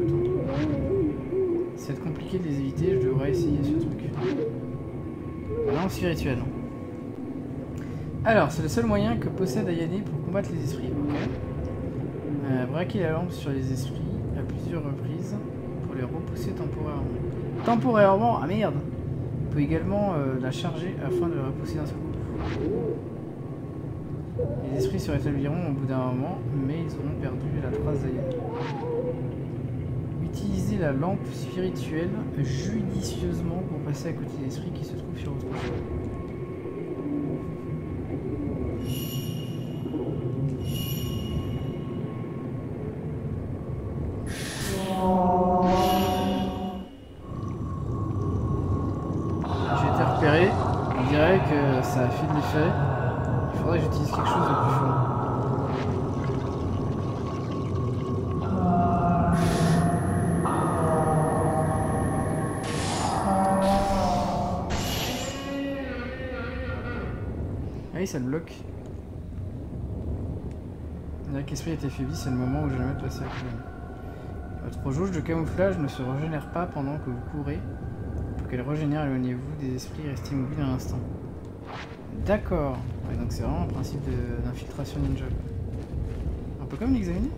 Ça va être compliqué de les éviter, je devrais essayer ce truc. Lance spirituelle. Alors, c'est le seul moyen que possède Ayane pour combattre les esprits. ok. Braquer la lampe sur les esprits à plusieurs reprises pour les repousser temporairement. Temporairement Ah merde Vous pouvez également euh, la charger afin de la repousser d'un seul coup. Les esprits se rétabliront au bout d'un moment, mais ils auront perdu la trace d'Ayane. Utilisez la lampe spirituelle judicieusement pour passer à côté des esprits qui se trouvent sur votre chemin. Ça a fait de l'effet. Il faudrait que j'utilise quelque chose de plus fort. Ah oui, ça le bloque. Que l'esprit est affaibli, c'est le moment où je vais mettre passer à. Votre jauge de camouflage ne se régénère pas pendant que vous courez. Pour qu'elle régénère, éloignez-vous des esprits et restez immobile un instant. D'accord. Donc c'est vraiment un principe d'infiltration ninja. peut quand même l'examiner.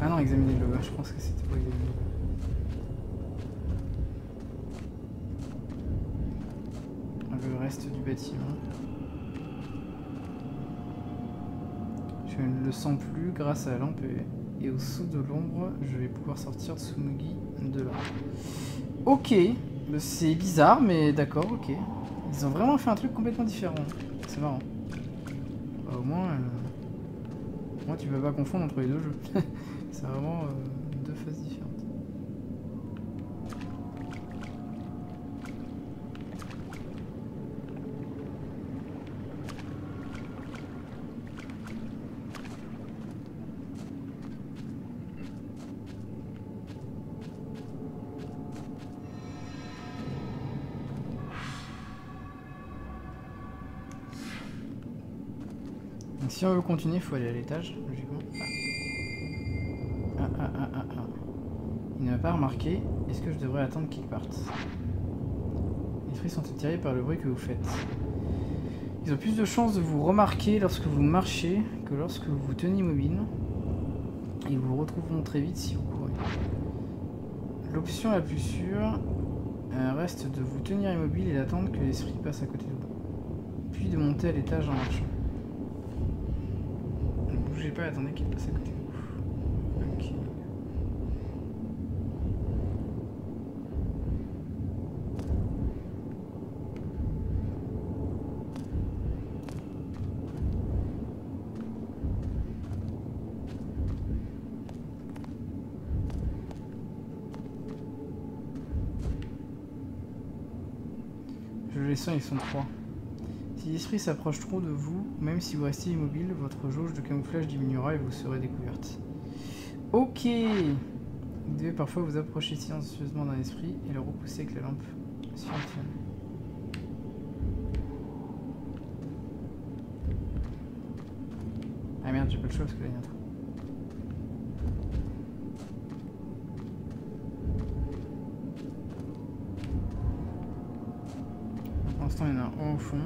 Ah non, examiner le Je pense que c'était pour examiner. Le reste du bâtiment. Je ne le sens plus grâce à la lampe et, et au saut de l'ombre. Je vais pouvoir sortir Tsumugi de là. Ok. Bah, C'est bizarre, mais d'accord, ok. Ils ont vraiment fait un truc complètement différent. C'est marrant. Bah, au moins, euh, moins, tu peux pas confondre entre les deux jeux. C'est vraiment euh, si on veut continuer, il faut aller à l'étage, logiquement. Ah. Ah, ah, ah, ah, ah. Il ne m'a pas remarqué. Est-ce que je devrais attendre qu'il parte? Les fruits sont attirés par le bruit que vous faites. Ils ont plus de chances de vous remarquer lorsque vous marchez que lorsque vous vous tenez immobile. Ils vous retrouveront très vite si vous courez. L'option la plus sûre euh, reste de vous tenir immobile et d'attendre que l'esprit passe à côté de vous. Puis de monter à l'étage en marchant. Bougez pas, attendez qu'il passe à côté. Je les sens, ils sont trois. L'esprit s'approche trop de vous, même si vous restez immobile, votre jauge de camouflage diminuera et vous serez découverte. Ok Vous devez parfois vous approcher silencieusement d'un esprit et le repousser avec la lampe. Ah merde, j'ai pas le choix parce que là il y a un trou. Pour l'instant, il y en a un au fond.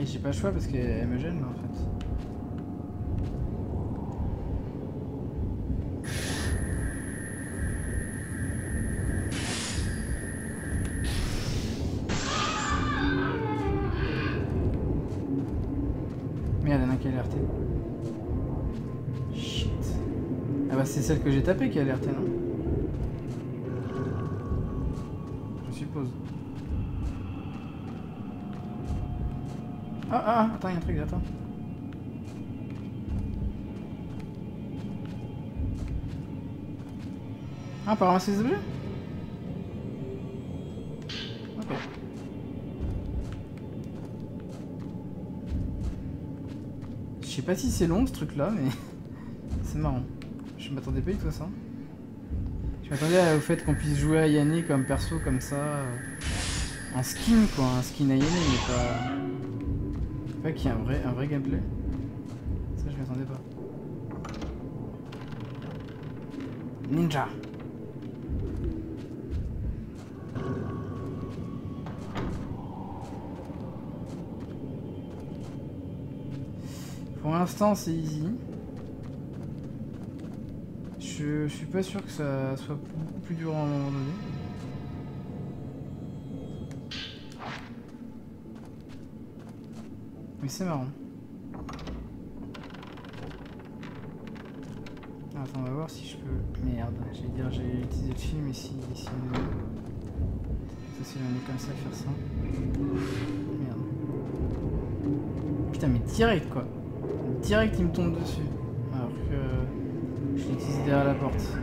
Ah, j'ai pas le parce qu'elle me gêne, là, en fait. Merde, il qui a alerté. Shit. Ah bah c'est celle que j'ai tapée qui a alerté, non? Je suppose. Ah ah, attends, il y a un truc, attends. Ah, pour ramasser les objets? Ok. Je sais pas si c'est long ce truc là, mais c'est marrant. Je m'attendais pas du tout ça. Je m'attendais au fait qu'on puisse jouer à Yanni comme perso comme ça. euh, En skin quoi, un skin à Yanni, mais pas. Pas qu'il y ait un vrai, un vrai gameplay. Ça je m'attendais pas. Ninja Pour l'instant c'est easy. Je suis pas sûr que ça soit beaucoup plus dur à un moment donné. C'est marrant. Attends, on va voir si je peux... Merde, j'allais dire j'ai utilisé le film et si... si on... Ça c'est on est comme ça faire ça. Merde. Putain mais direct quoi. Direct il me tombe dessus. Alors que... Je l'ai utilisé derrière la porte.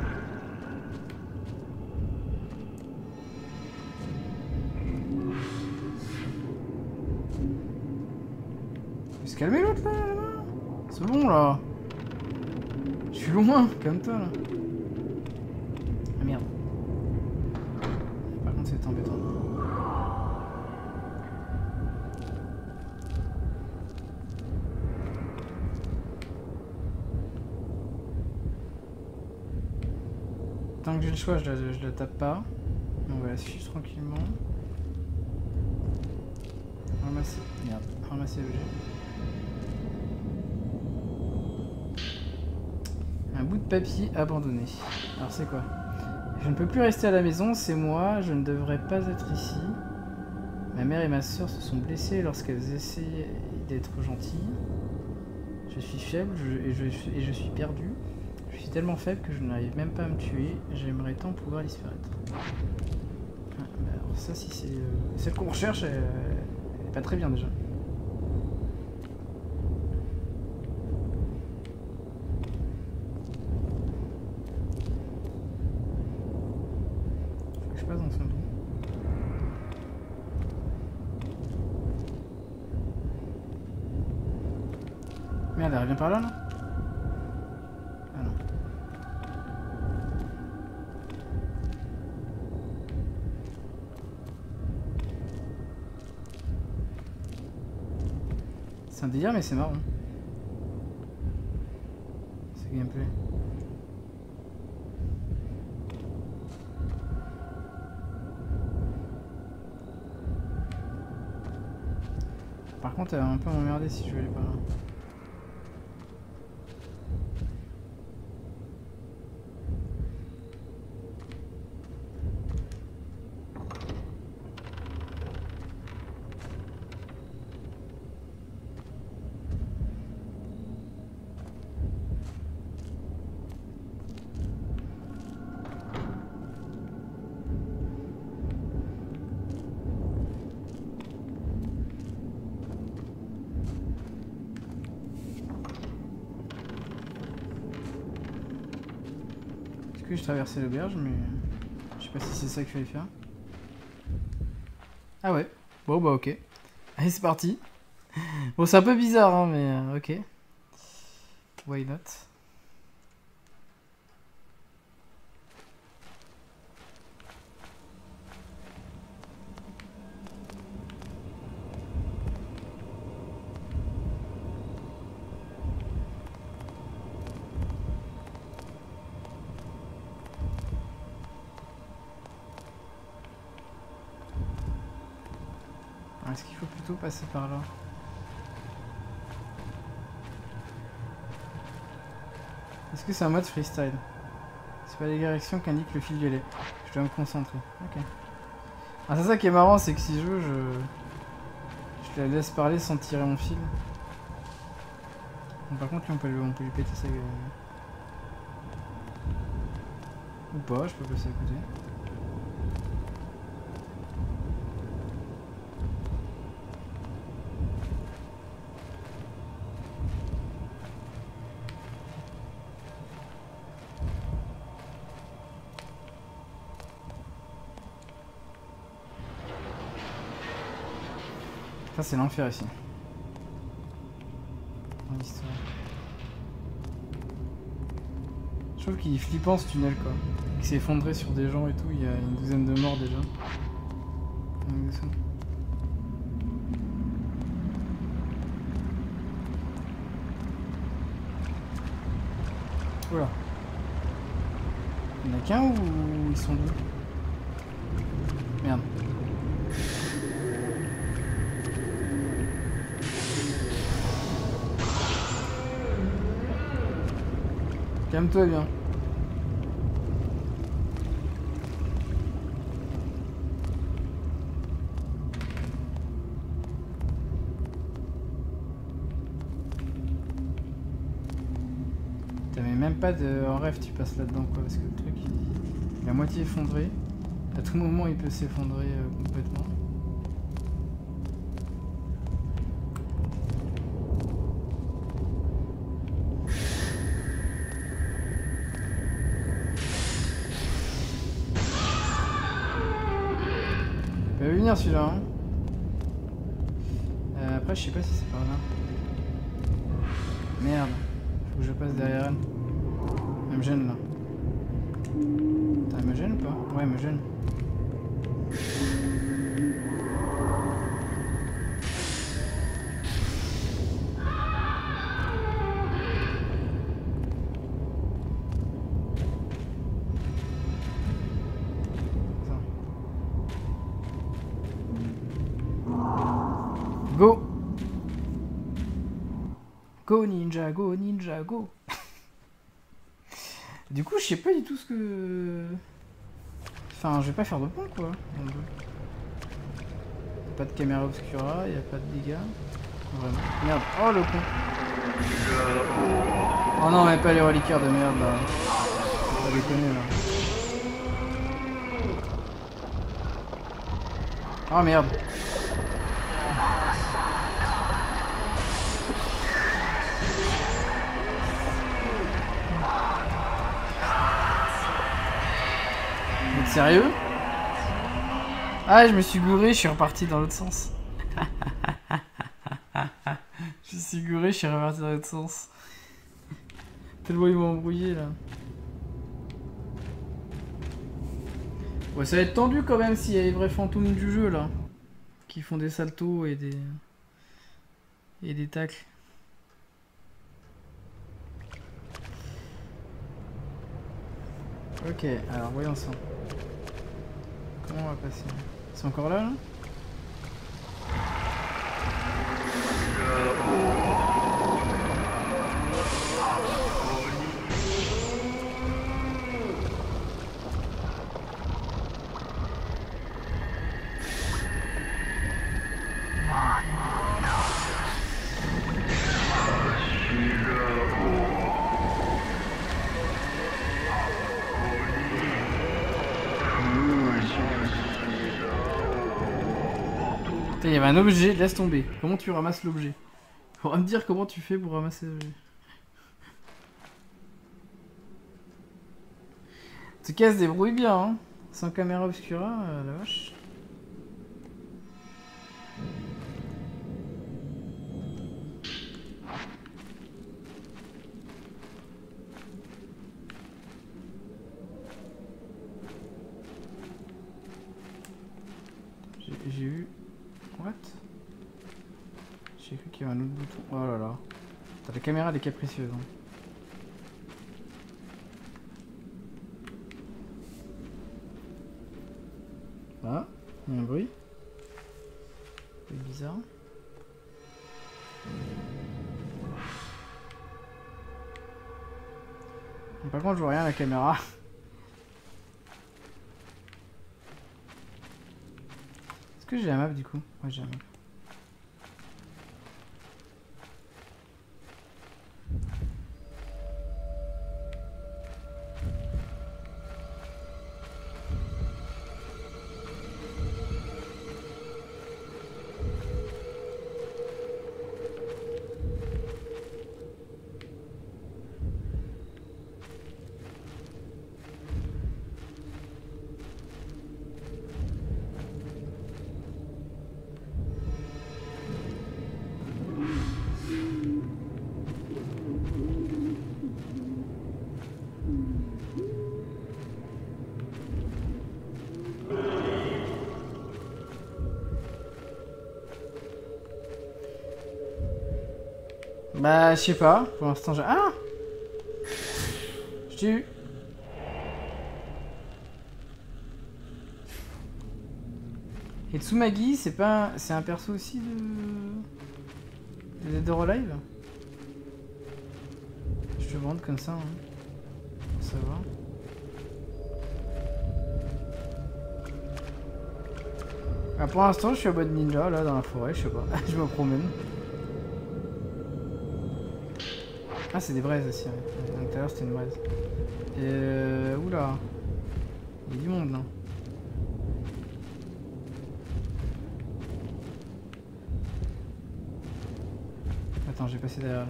Comme toi là. Ah merde. Par contre c'est embêtant. Tant que j'ai le choix, je la, tape pas. On va la suivre tranquillement. Ramasser. Merde. Ramasser l'objet. Un bout de papier abandonné. Alors c'est quoi? Je ne peux plus rester à la maison, c'est moi, je ne devrais pas être ici. Ma mère et ma soeur se sont blessées lorsqu'elles essayaient d'être gentilles. Je suis faible je- et, je, suis- et je suis perdu. Je suis tellement faible que je n'arrive même pas à me tuer. J'aimerais tant pouvoir disparaître. Ah, bah alors ça, si c'est euh, celle qu'on recherche, elle, elle est pas très bien déjà. Faut que je passe dans son dos. Merde, elle revient par là, là Ah non. Mais c'est marrant. C'est gameplay. Par contre, elle va un peu m'emmerder si je vais aller par là. Que je traversais l'auberge, mais je sais pas si c'est ça qu'il fallait faire. Ah ouais. Bon bah ok. Allez c'est parti. Bon c'est un peu bizarre hein mais euh, ok. Why not? Par là Est-ce que c'est un mode freestyle? C'est pas les directions qu'indique le fil violet. Je dois me concentrer. Ok. Ah, c'est ça qui est marrant, c'est que si je veux, je... Je la laisse parler sans tirer mon fil. Bon, par contre, lui, on peut, lui, on peut lui péter sa gueule. Ou pas, je peux passer à côté. C'est l'enfer ici. Je trouve qu'il est flippant ce tunnel quoi. Il s'est effondré sur des gens et tout, il y a une douzaine de morts déjà. Donc, ça. Oula. Il y en a qu'un ou ils sont deux Merde. Bien. T'avais même pas de... En rêve tu passes là-dedans quoi, parce que le truc il est à moitié effondré. À tout moment il peut s'effondrer euh, complètement. Go. Go ninja, go ninja, go. Du coup, je sais pas du tout ce que... Enfin, je vais pas faire de pont, quoi. a Pas de caméra obscura, y a pas de dégâts. Vraiment. Merde. Oh, le con. Oh non, mais pas les reliquaires de merde, là. Pas déconner, là. Oh, merde. Sérieux Ah, je me suis gouré, je suis reparti dans l'autre sens. je suis gouré, je suis reparti dans l'autre sens. Tellement ils m'ont embrouillé là. Ouais, ça va être tendu quand même s'il y a les vrais fantômes du jeu là. Qui font des saltos et des. et des tacles. Ok, alors voyons ça. On va passer? C'est encore là, là? Un objet, laisse tomber. Comment tu ramasses l'objet? On va me dire comment tu fais pour ramasser l'objet. tout cas, se débrouille bien, hein. Sans caméra obscura, euh, la vache. J'ai j'ai eu... What J'ai cru qu'il y avait Oh là là. La caméra, elle est capricieuse. hein. Ah, un bruit. C'est bizarre. Par contre, je vois rien à la caméra. Est-ce que j'ai la map du coup? Ouais, j'ai la map. Je sais pas. Pour l'instant, j'ai. Ah Je t'ai eu. Et Tsumagi, c'est pas. C'est un perso aussi de. de Alive Je te demande comme ça, hein. Savoir. Ah, pour l'instant, je suis en mode ninja là dans la forêt, je sais pas. je me promène. Ah, c'est des braises aussi. Ouais. Tout à l'heure, c'était une braise. Et euh, oula. Il y a du monde là. Attends, j'ai passé derrière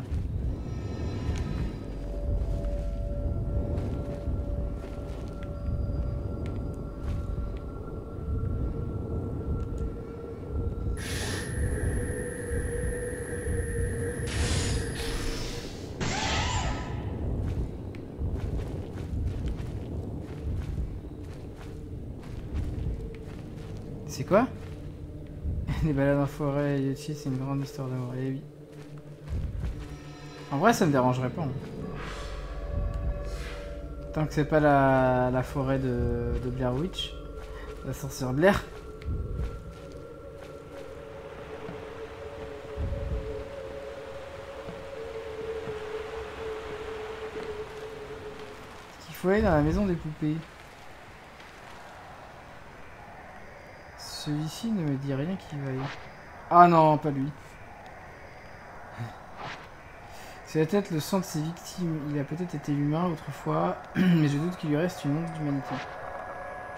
forêt et Yoshi, c'est une grande histoire d'amour. Eh oui. En vrai, ça me dérangerait pas. hein. Tant que c'est pas la, la forêt de, de Blair Witch. La sorcière de l'air. Il faut aller dans la maison des poupées. Celui-ci ne me dit rien qui va y. Ah non, pas lui. C'est la tête le sang de ses victimes. Il a peut-être été humain autrefois, mais je doute qu'il lui reste une once d'humanité.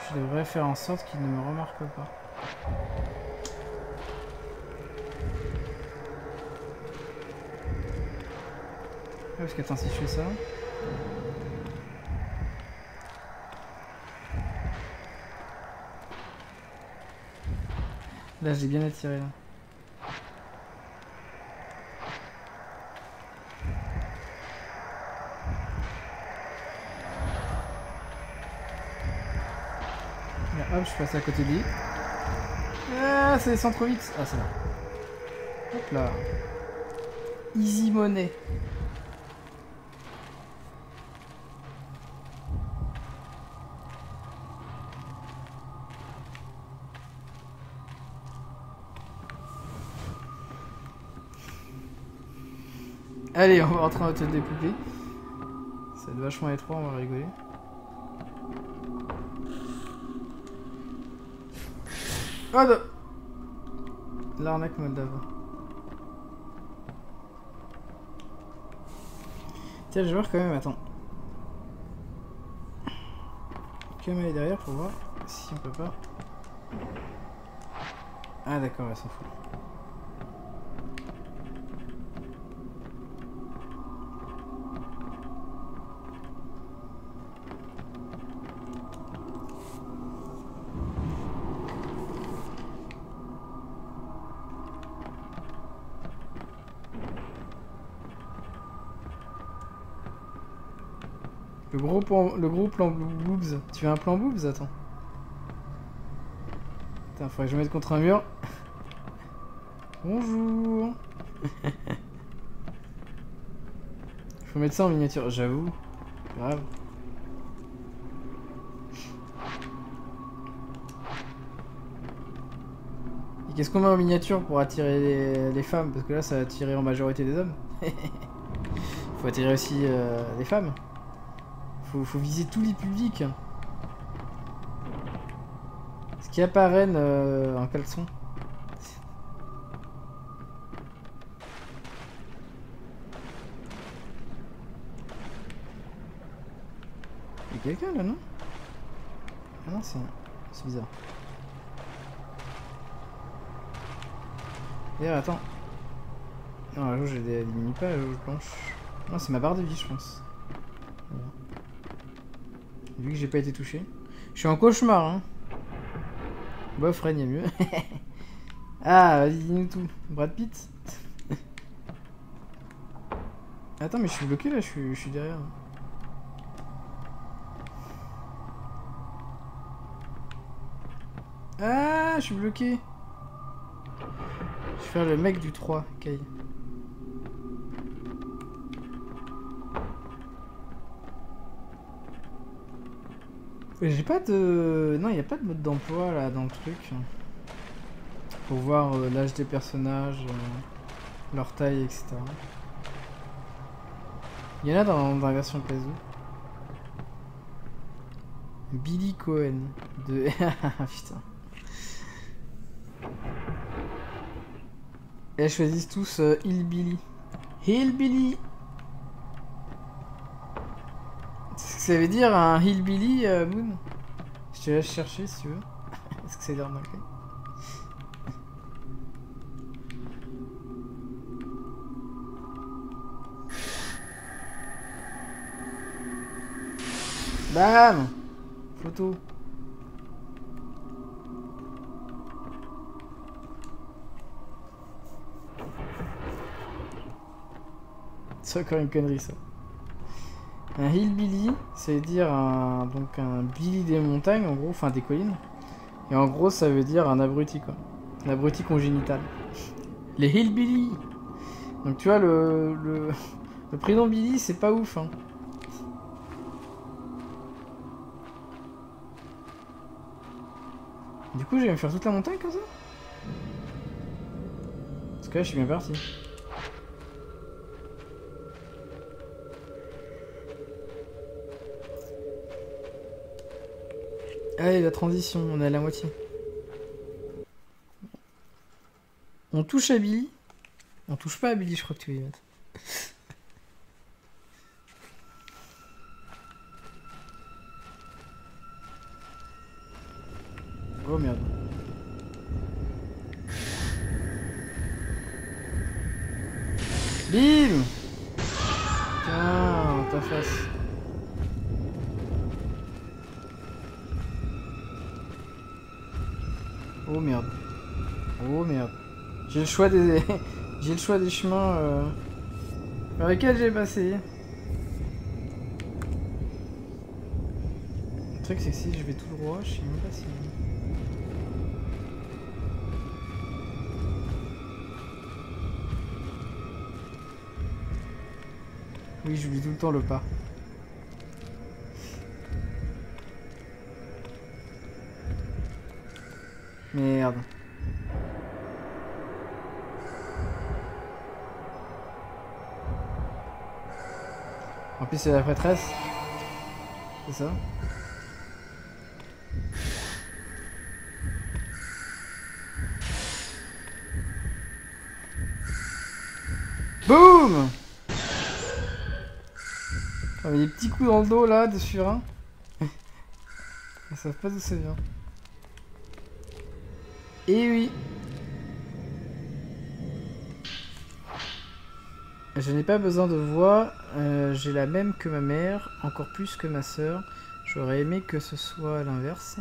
Je devrais faire en sorte qu'il ne me remarque pas. Ah, parce qu'attends, si je fais ça... Là, j'ai bien attiré, là. Je passe à côté de lui. Ah, ça descend trop vite. Ah, c'est là. Hop là. Easy money. Allez, on va rentrer dans l'hôtel des poupées. Ça vachement étroit, on va rigoler. Oh non L'arnaque moldave. Tiens, je vais voir quand même, attends. Quand même aller derrière pour voir si on peut pas. Ah d'accord, elle s'en fout. Le gros plan boobs. Tu veux un plan boobs Attends. Attends, faudrait que je me mette contre un mur. Bonjour. Faut mettre ça en miniature, j'avoue. Grave. Et qu'est-ce qu'on met en miniature pour attirer les, les femmes? Parce que là, ça a attiré en majorité des hommes. Faut attirer aussi euh, les femmes. Faut, faut viser tous les publics. Ce qui apparaît euh, en caleçon? Il y a quelqu'un là, non? Ah non, c'est bizarre. D'ailleurs, attends. Non, la jauge, elle pas la jauge blanche. Non, c'est ma barre de vie, je pense. Vu que j'ai pas été touché. Je suis en cauchemar, hein. Bof, y'a mieux. ah, vas-y, dis-nous tout. Brad Pitt Attends, mais je suis bloqué là, je suis, je suis derrière. Ah, je suis bloqué. Je vais faire le mec du 3, Kai. J'ai pas de... Non, il n'y a pas de mode d'emploi là dans le truc. Pour voir euh, l'âge des personnages, euh, leur taille, etc. Il y en a dans, la version PS2. Billy Cohen. De... Ah, Putain. Elles choisissent tous euh, Hillbilly. Hillbilly C'est ce que ça veut dire un Hillbilly, euh, Moon Je te laisse chercher si tu veux. Est-ce que c'est l'air marqué Bam Photo. C'est encore une connerie ça. Un hillbilly, ça veut dire un, donc un billy des montagnes en gros, enfin des collines. Et en gros ça veut dire un abruti quoi. Un abruti congénital. Les hillbilly Donc tu vois le, le, le prénom Billy c'est pas ouf hein. Du coup, je vais me faire toute la montagne comme ça? Parce que là, je suis bien parti. Allez, la transition, on est à la moitié. On touche à Billy. On touche pas à Billy, je crois que tu veux y mettre. Oh merde. Bim J'ai le choix des chemins euh... par lesquels j'ai passé. Le truc c'est que si je vais tout droit, je sais même pas si... Oui, j'oublie tout le temps le pas. Merde. Plus, c'est la prêtresse. C'est ça Boum ah, mais des petits coups dans le dos là de surin. Ils savent pas d'où ça vient. Et oui. Je n'ai pas besoin de voix, euh, j'ai la même que ma mère, encore plus que ma sœur. J'aurais aimé que ce soit l'inverse.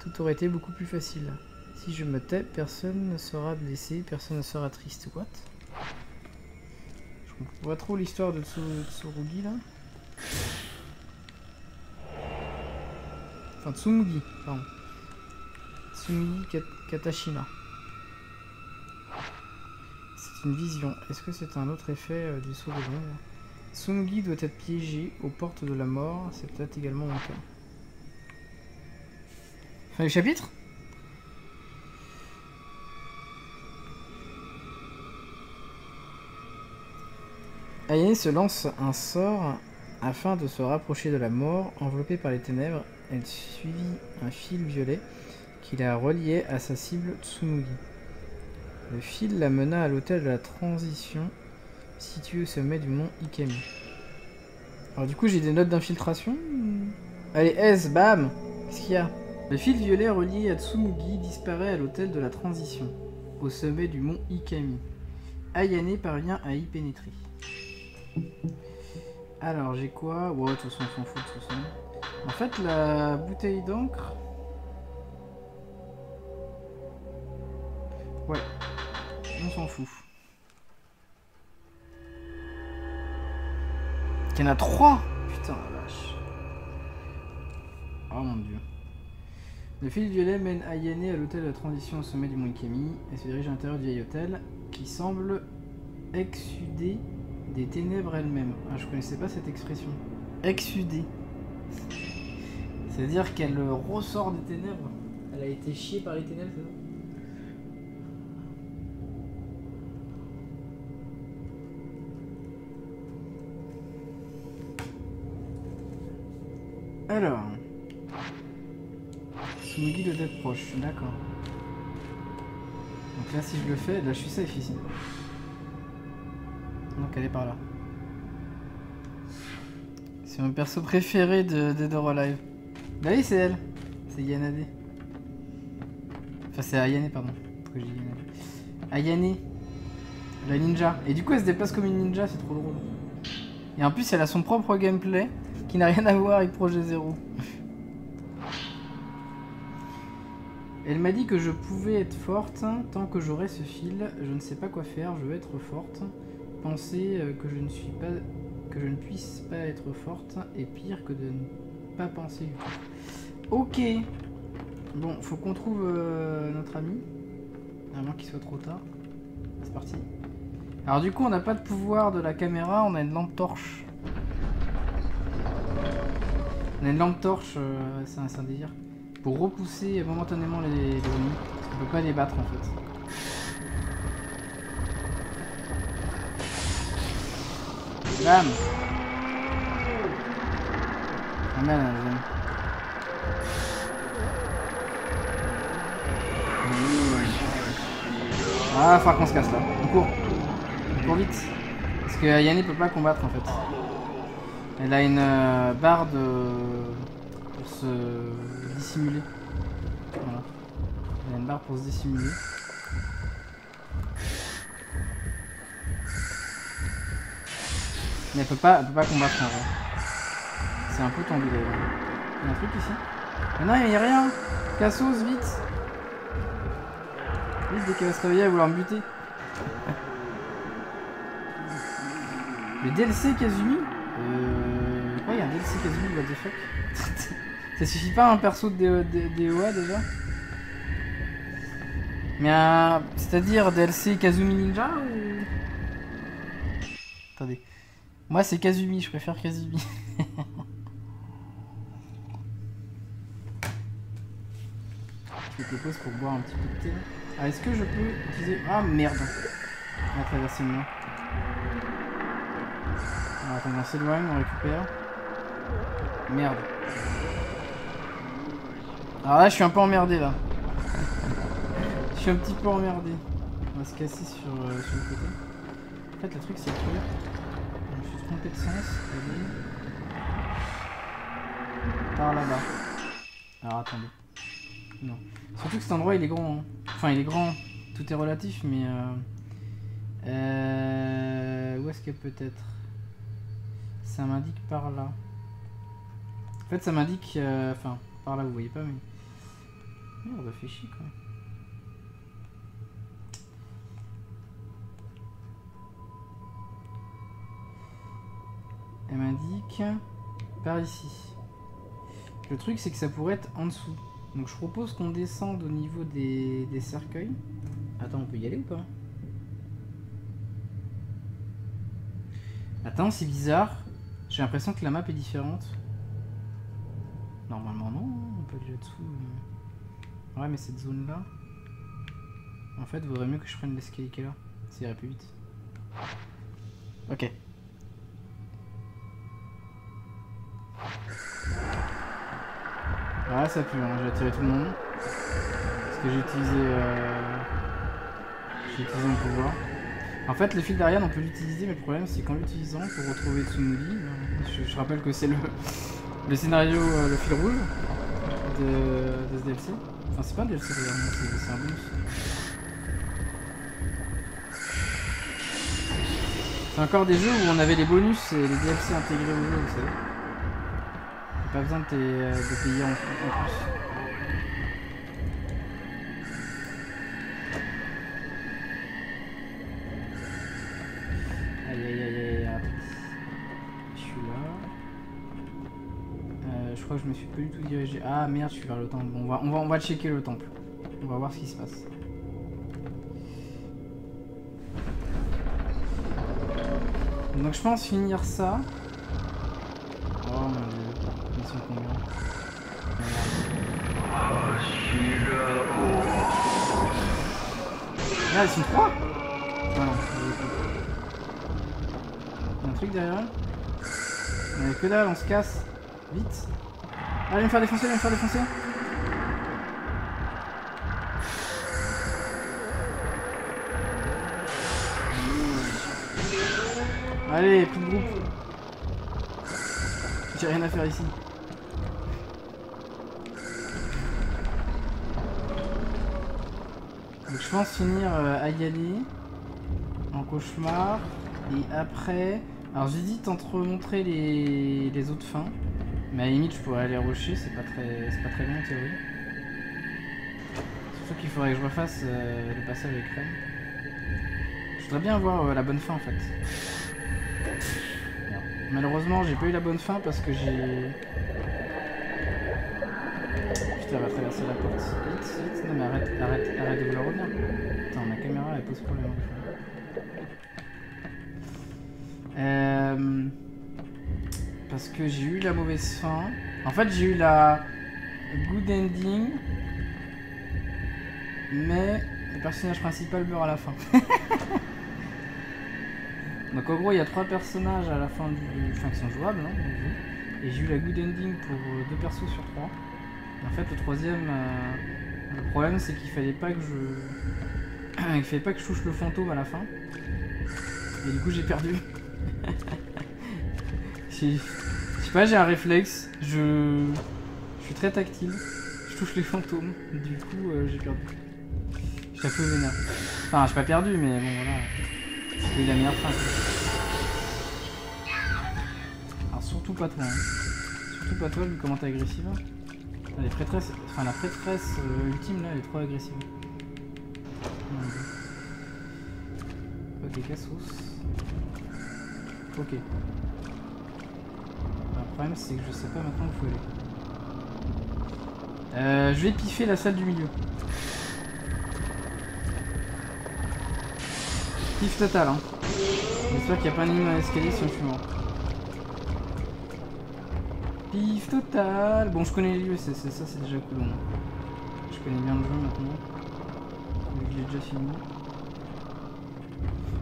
Tout aurait été beaucoup plus facile. Si je me tais, personne ne sera blessé, personne ne sera triste. What Je comprends pas trop l'histoire de Tsurugi là. Enfin, Tsumugi, pardon. Tsumugi Kat- Katashima. Vision. Est-ce que c'est un autre effet euh, du saut de l'ombre Tsumugi doit être piégé aux portes de la mort. C'est peut-être également mon cas. Fin du chapitre? Ayane se lance un sort afin de se rapprocher de la mort. Enveloppée par les ténèbres, elle suivit un fil violet qui la reliait à sa cible Tsumugi. Le fil la mena à l'hôtel de la transition, situé au sommet du mont Ikemi. Alors du coup j'ai des notes d'infiltration Allez, S, bam Qu'est-ce qu'il y a? Le fil violet relié à Tsumugi disparaît à l'hôtel de la transition, au sommet du mont Ikemi. Ayane parvient à y pénétrer. Alors j'ai quoi? De toute façon on s'en fout toute façon. En fait la bouteille d'encre... Il y en a trois Putain la vache. Oh mon dieu. Le fil violet mène Ayane à l'hôtel de transition au sommet du mont Ikemi. Elle se dirige à l'intérieur du vieil hôtel qui semble exsuder des ténèbres elles-mêmes. Ah, je connaissais pas cette expression. Exsuder. C'est-à-dire qu'elle ressort des ténèbres. Elle a été chiée par les ténèbres, Alors. Smuggy doit être proche, d'accord. Donc là, si je le fais, là, je suis safe ici. Donc elle est par là. C'est mon perso préféré de Dead or Alive. Bah oui, c'est elle. C'est Yanade. Enfin, c'est Ayane, pardon. Ayane. La ninja. Et du coup, elle se déplace comme une ninja, c'est trop drôle. Et en plus, elle a son propre gameplay n'a rien à voir avec Projet Zero. Elle m'a dit que je pouvais être forte tant que j'aurais ce fil. Je ne sais pas quoi faire, je veux être forte. Penser euh, que je ne suis pas que je ne puisse pas être forte est pire que de ne pas penser. Ok. Bon, faut qu'on trouve euh, notre ami. Avant qu'il soit trop tard. C'est parti. Alors du coup, on n'a pas de pouvoir de la caméra, on a une lampe torche. On a une lampe torche, euh, c'est un, un délire. Pour repousser momentanément les, ennemis. Parce qu'on peut pas les battre en fait. Bam Ah merde. Ah, faut qu'on se casse là. On court. On court vite. Parce que Yanni peut pas combattre en fait. Elle a une euh, barre de... pour se dissimuler. Voilà. Elle a une barre pour se dissimuler. Mais elle peut pas, elle peut pas combattre en vrai. C'est un peu tendu d'ailleurs. Il y a un truc ici Mais non, il y a rien Cassos, vite Vite, dès qu'elle va se réveiller, elle va vouloir me buter. Le DLC Kazumi Euh... Ouais, il y a un DLC Kazumi, what the fuck Ça suffit pas un perso de D- D- DOA déjà Mais un... C'est-à-dire DLC Kazumi Ninja ou... Attendez. Moi c'est Kazumi, je préfère Kazumi. je te propose pour boire un petit peu de thé. Ah, est-ce que je peux utiliser... Ah merde On va traverser le mur. Attends, on s'éloigne, on récupère. Merde. Alors là, je suis un peu emmerdé là. je suis un petit peu emmerdé. On va se casser sur, euh, sur le côté. En fait, le truc, c'est que je me suis trompé de sens. Par là-bas. Alors attendez. Non. Surtout que cet endroit, il est grand. hein. Enfin, il est grand. Tout est relatif, mais. Euh... euh, Où est-ce que peut-être Ça m'indique par là. En fait, ça m'indique. euh, Enfin, par là, vous voyez pas, mais. Merde, fait chier même. Elle m'indique par ici. Le truc, c'est que ça pourrait être en dessous. Donc je propose qu'on descende au niveau des, des cercueils. Attends, on peut y aller ou pas? Attends, c'est bizarre. J'ai l'impression que la map est différente. Normalement non, on peut aller là-dessous. Ouais, mais cette zone-là... En fait, vaudrait mieux que je prenne l'escalier qui est là. Ça irait plus vite. Ok. Ah, ça pue, hein. j'ai attiré tout le monde. Parce que j'ai utilisé... Euh... J'ai utilisé mon pouvoir. En fait, le fil d'Ariane, on peut l'utiliser, mais le problème, c'est qu'en l'utilisant, pour retrouver Tsunudi, euh, je, rappelle que c'est le, le scénario, euh, le fil rouge de, de ce DLC. Enfin, c'est pas un DLC c'est un bonus. C'est encore des jeux où on avait les bonus et les DLC intégrés au jeu, vous savez. Pas besoin de, tes- de payer en plus. Je crois que je me suis pas du tout dirigé. Ah merde, je suis vers le temple. Bon, on va, on va, on va checker le temple. On va voir ce qui se passe. Donc je pense finir ça. Oh mon dieu. Ils sont combien? Là, ils sont trois Ah non. Il y a un truc derrière a que dalle, on se casse. Vite Allez me faire défoncer, me faire défoncer Allez, plus de groupe J'ai rien à faire ici. Donc je pense finir à y aller en cauchemar et après. Alors j'hésite entre montrer les autres fins, mais à la limite je pourrais aller rusher, c'est pas très c'est pas très en théorie. Surtout qu'il faudrait que je refasse euh, le passage avec Ren. Je voudrais bien voir euh, la bonne fin en fait. Malheureusement j'ai pas eu la bonne fin parce que j'ai. Putain, elle va traverser la porte. Vite, vite. Non mais arrête, arrête, arrête de vouloir revenir. Putain, ma caméra elle pose problème. J'ai eu la mauvaise fin. En fait, j'ai eu la good ending. Mais le personnage principal meurt à la fin. Donc en gros, il y a trois personnages à la fin du, enfin, qui sont jouables. hein, et j'ai eu la good ending pour euh, deux persos sur trois. En fait, le troisième, euh, le problème c'est qu'il fallait pas que je, il fallait pas que je touche le fantôme à la fin. Et du coup, j'ai perdu. j'ai un réflexe. Je... je suis très tactile. Je touche les fantômes. Du coup, euh, j'ai perdu. Je suis un peu vénère. Enfin, j'ai pas perdu, mais bon, voilà. Eu la meilleure fin. quoi. Alors, surtout pas toi. Hein. Surtout pas toi, vu comment t'es agressive. Les prêtresses... Enfin, la prêtresse euh, ultime, là, elle est trop agressive. Ok, cassos. Ok. Le problème c'est que je sais pas maintenant où faut aller. Euh, je vais piffer la salle du milieu. Pif total hein. J'espère qu'il n'y a pas un ennemi dans l'escalier si on fuit mort. Pif total Bon je connais les lieux, c'est ça c'est déjà cool. Je connais bien le jeu maintenant. Que j'ai déjà fini.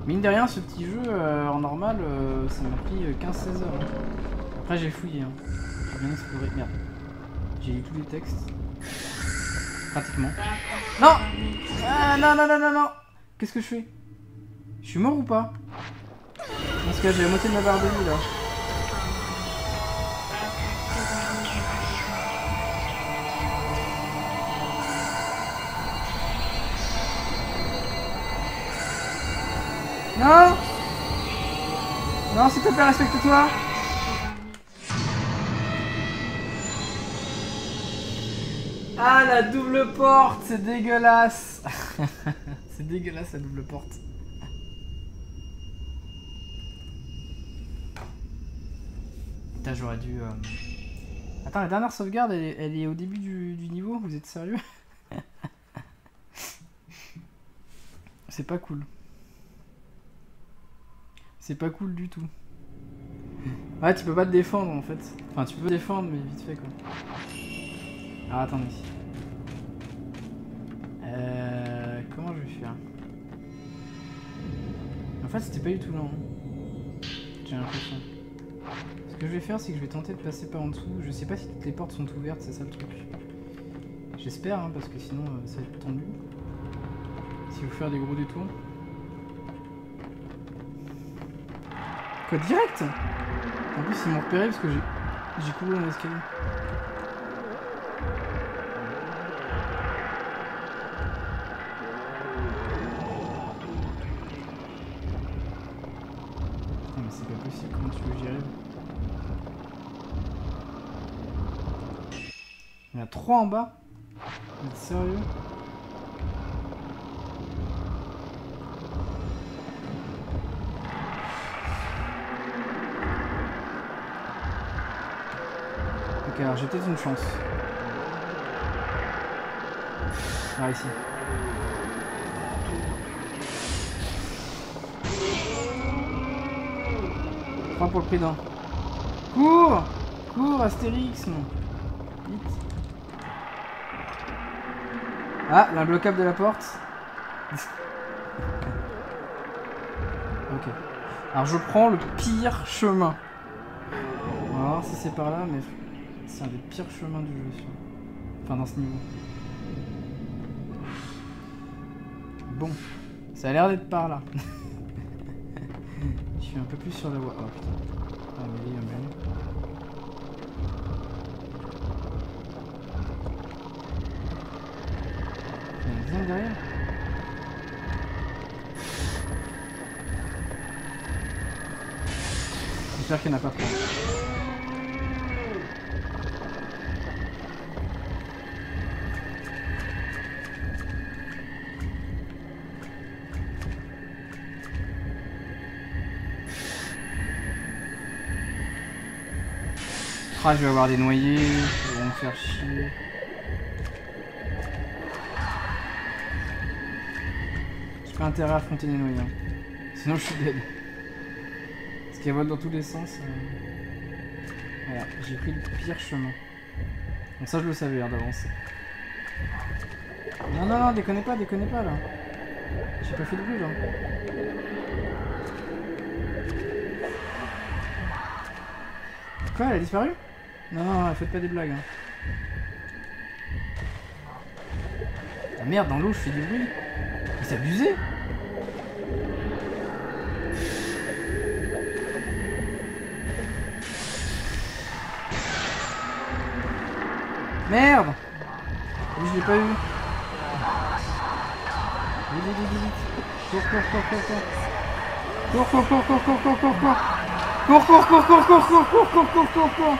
Mine de rien, ce petit jeu euh, en normal, euh, ça m'a pris euh, 15-16 heures. hein. J'ai fouillé. Hein. J'ai bien exploré. Merde. J'ai lu tous les textes. Pratiquement. Non Ah non, non, non, non, non Qu'est-ce que je fais? Je suis mort ou pas? Dans ce cas, j'ai la moitié de ma barre de vie là. Non Non, s'il te plaît, respecte-toi Ah, la double porte, c'est dégueulasse C'est dégueulasse la double porte. Putain, j'aurais dû... euh, Attends, la dernière sauvegarde, elle est, au début du, du niveau Vous êtes sérieux? C'est pas cool. C'est pas cool du tout. Ouais, tu peux pas te défendre en fait. Enfin, tu peux te défendre, mais vite fait quoi. Ah, attendez. Euh, comment je vais faire? En fait, c'était pas du tout lent. hein. J'ai l'impression. Ce que je vais faire, c'est que je vais tenter de passer par en dessous. Je sais pas si toutes les portes sont ouvertes, c'est ça le truc. J'espère, hein, parce que sinon euh, ça va être tendu. Si vous faire des gros détours. Quoi, direct? En plus, ils m'ont repéré parce que j'ai j'ai couru dans l'escalier. A trois en bas sérieux Ok, alors j'ai une chance. Ah, ici. Trois pour le prix d'un. Cours Cours, Astérix. Vite. Ah, l'imbloquable de la porte. ok. Alors je prends le pire chemin. On va voir si c'est par là, mais c'est un des pires chemins du jeu. Enfin, dans ce niveau. Bon, ça a l'air d'être par là. Je suis un peu plus sur la voie. Oh putain. Ah, mais il y a un derrière. J'espère qu'il n'y en a pas trop. Ah, je vais avoir des noyés, ils vont me faire chier. Intérêt à affronter les hein. Sinon, je suis dead. Parce qu'elles volent dans tous les sens. euh. Voilà, j'ai pris le pire chemin. Bon, ça, je le savais hein, d'avance. Non, non, non, déconnez pas, déconnez pas là. J'ai pas fait de bruit là. Quoi, elle a disparu? Non, non, non, faites pas des blagues. Hein. Ah merde, dans l'eau, je fais du bruit. Mais c'est abusé Merde je l'ai pas eu. Vite, vite, vite, vite. Cours, cours, cours, cours, cours. Cours, cours, cours, cours, cours, cours, cours, cours. Cours, cours, cours, cours, cours, cours, cours, cours, cours, cours, cours.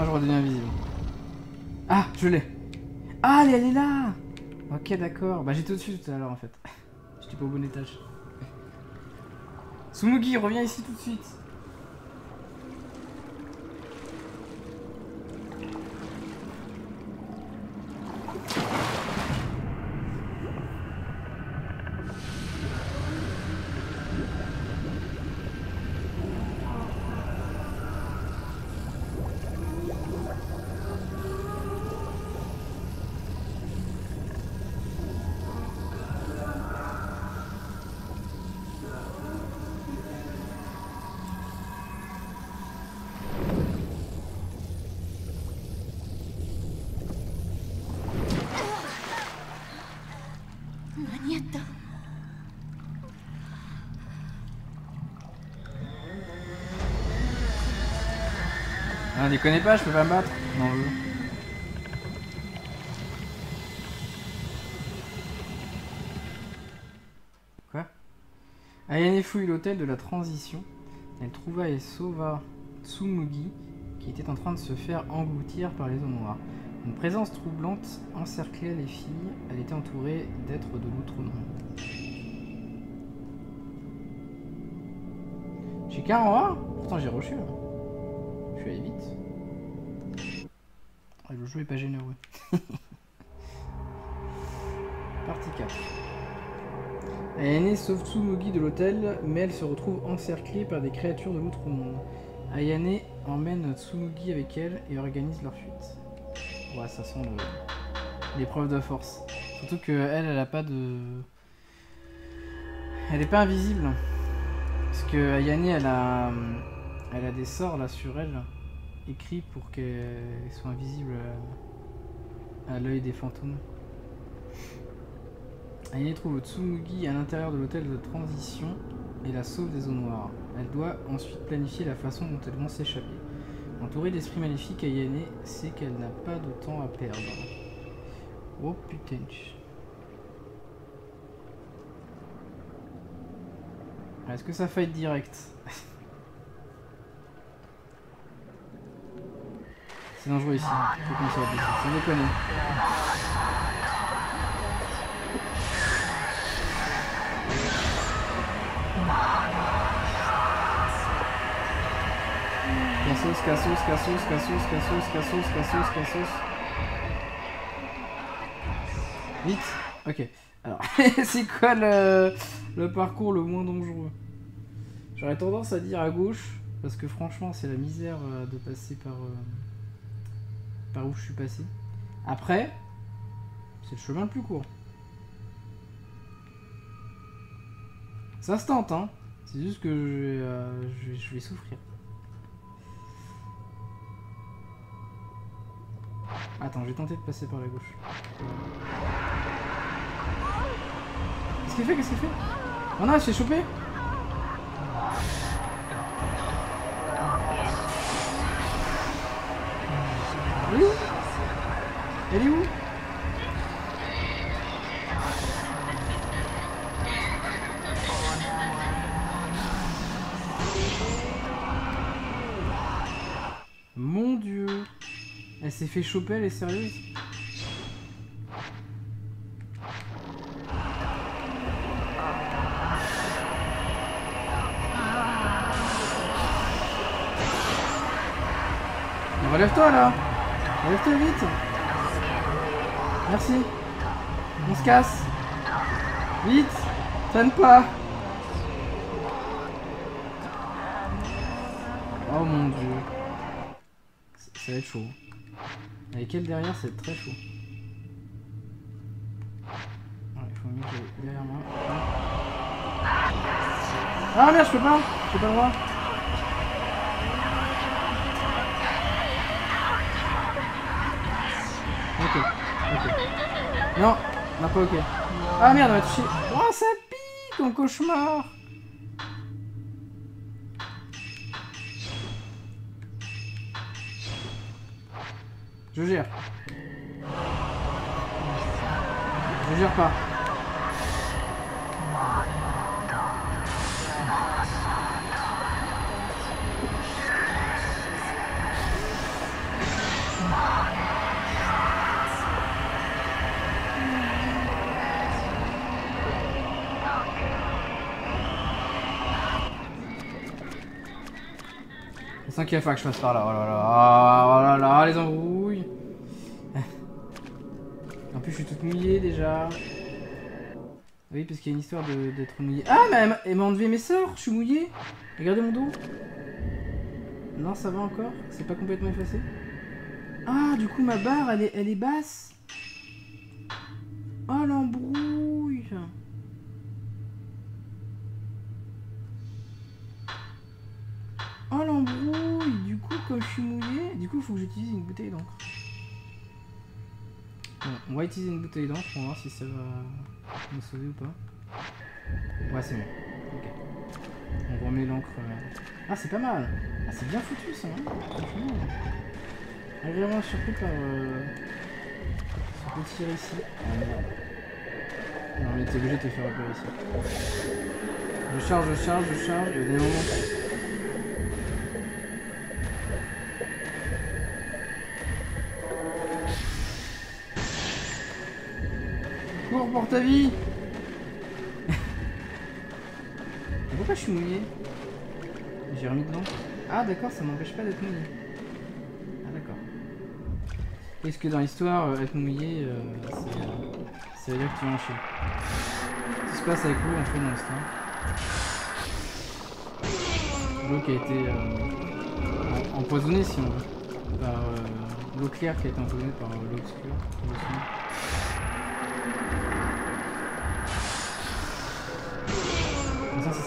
Moi je redeviens invisible. Ah, je l'ai. Ah, elle, elle est là Ok, d'accord. Bah j'étais au-dessus tout à l'heure en fait. J'étais pas au bon étage. Sumugi, reviens ici tout de suite. Ah, déconnez pas, je peux pas me battre. Non, je... Quoi? Ayane fouille l'hôtel de la transition. Elle trouva et sauva Tsumugi, qui était en train de se faire engloutir par les eaux noires. Une présence troublante encerclait les filles. Elle était entourée d'êtres de l'outre-monde. J'ai 40 Pourtant j'ai rushé là. Je suis allé vite. Le jeu est pas généreux. Partie 4. Ayane sauve Tsumugi de l'hôtel, mais elle se retrouve encerclée par des créatures de l'outre-monde. Ayane emmène Tsumugi avec elle et organise leur fuite. Ouais, ça sent l'épreuve de force. Surtout que elle, elle a pas de. Elle est pas invisible. Parce que Ayane, elle a. Elle a des sorts là sur elle, écrits pour qu'elle soit invisible à, l'œil des fantômes. Ayane trouve Tsumugi à l'intérieur de l'hôtel de transition et la sauve des eaux noires. Elle doit ensuite planifier la façon dont elles vont s'échapper. Entourée d'esprits maléfiques, Ayane sait qu'elle n'a pas de temps à perdre. Oh putain. Est-ce que ça fight direct? C'est dangereux ici, faut qu'on sorte d'ici, sans déconner. Cassos, cassos, cassos, cassos, cassos, cassos, cassos, cassos. Vite Ok. Alors, c'est quoi le, le parcours le moins dangereux? J'aurais tendance à dire à gauche, parce que franchement, c'est la misère euh, de passer par, euh, par où je suis passé. Après, c'est le chemin le plus court. Ça se tente, hein. C'est juste que je vais, euh, je vais, souffrir. Attends, je vais tenter de passer par la gauche. Qu'est-ce qu'il fait Qu'est-ce qu'il fait? Oh non, elle s'est chopée Elle est où Mon dieu. Elle s'est fait choper, elle est sérieuse Relève-toi là Relève-toi vite. Merci. On se casse. Vite. Traîne pas. Oh mon dieu. Ça va être chaud. Avec elle derrière, être très chaud. Faut derrière moi. Ah merde, je peux pas. J'ai pas le Non, pas ok. Ah merde, elle m'a touché. Oh, ça pique, mon cauchemar Je gère. Falloir que je passe par là. Oh là là. Oh là là, les embrouilles. En plus, je suis toute mouillée déjà. Oui, parce qu'il y a une histoire d'être mouillée. Ah, mais elle m'a- enlevé mes sorts. Je suis mouillé. Regardez mon dos. Non, ça va encore. C'est pas complètement effacé. Ah, du coup, ma barre, elle est, elle est basse. Bouteille d'encre, on va voir si ça va nous sauver ou pas. Ouais, c'est bon. Ok. On remet l'encre. euh. Ah, c'est pas mal. Ah, c'est bien foutu ça. Hein surpris par euh, ce petit récit. Ah. Non, mais t'es obligé de te faire repérer ici. Je charge, je charge, je charge. Il y a des ta vie Pourquoi je suis mouillé J'ai remis dedans. Ah d'accord, ça m'empêche pas d'être mouillé. Ah d'accord. Est-ce que dans l'histoire, euh, être mouillé, euh, ça veut dire que tu vas en chier Tout se passe avec l'eau en fait dans. L'eau qui a été euh, em- empoisonnée si on veut. Par euh, l'eau claire qui a été empoisonnée par l'eau obscure.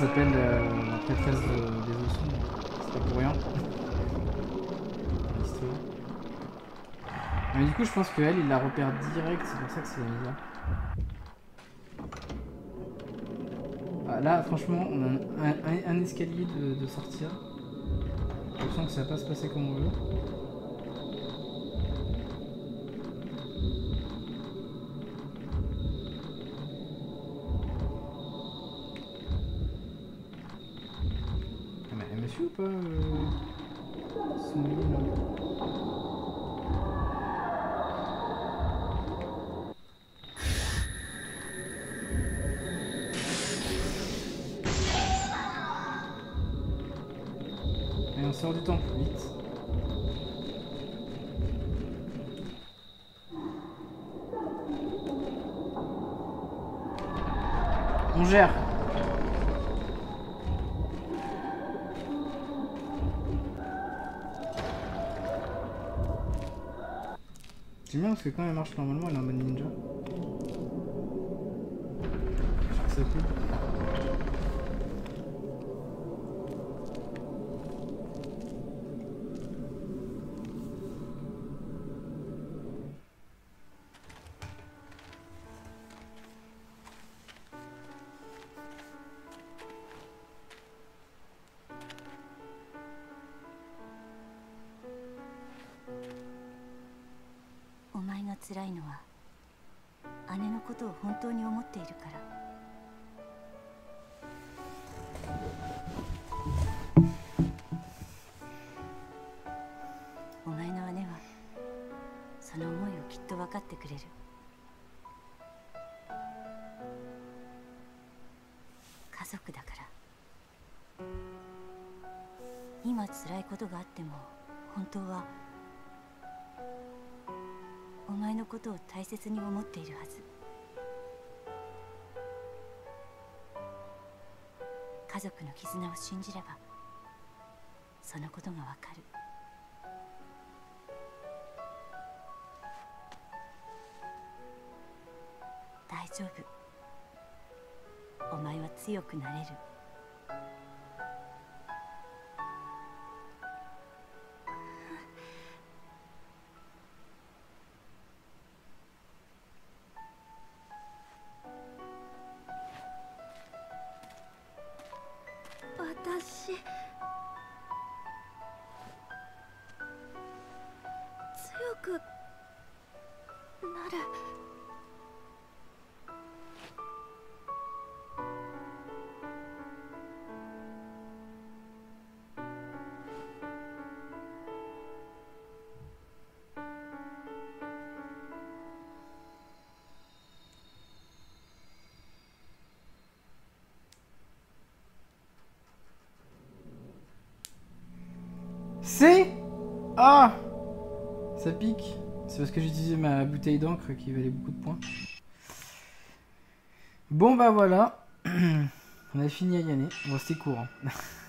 S'appelle euh, la prêtresse de- des sombres. C'est pas pour rien. Mais du coup, je pense qu'elle, il la repère direct, c'est pour ça que c'est la misère. Ah, là, franchement, on a un, un- un escalier de, de sortir. Je sens que ça va pas se passer comme on veut. C'est bien parce que quand elle marche normalement, elle est en mode ninja. Je trouve ça cool.「ってくれる。家族だから。今辛いことがあっても本当はお前のことを大切に思っているはず。家族の絆を信じればそのことがわかる。強くなれる。Que j'ai utilisé ma bouteille d'encre qui valait beaucoup de points. Bon bah voilà. On a fini à gagner. Bon c'était court. hein.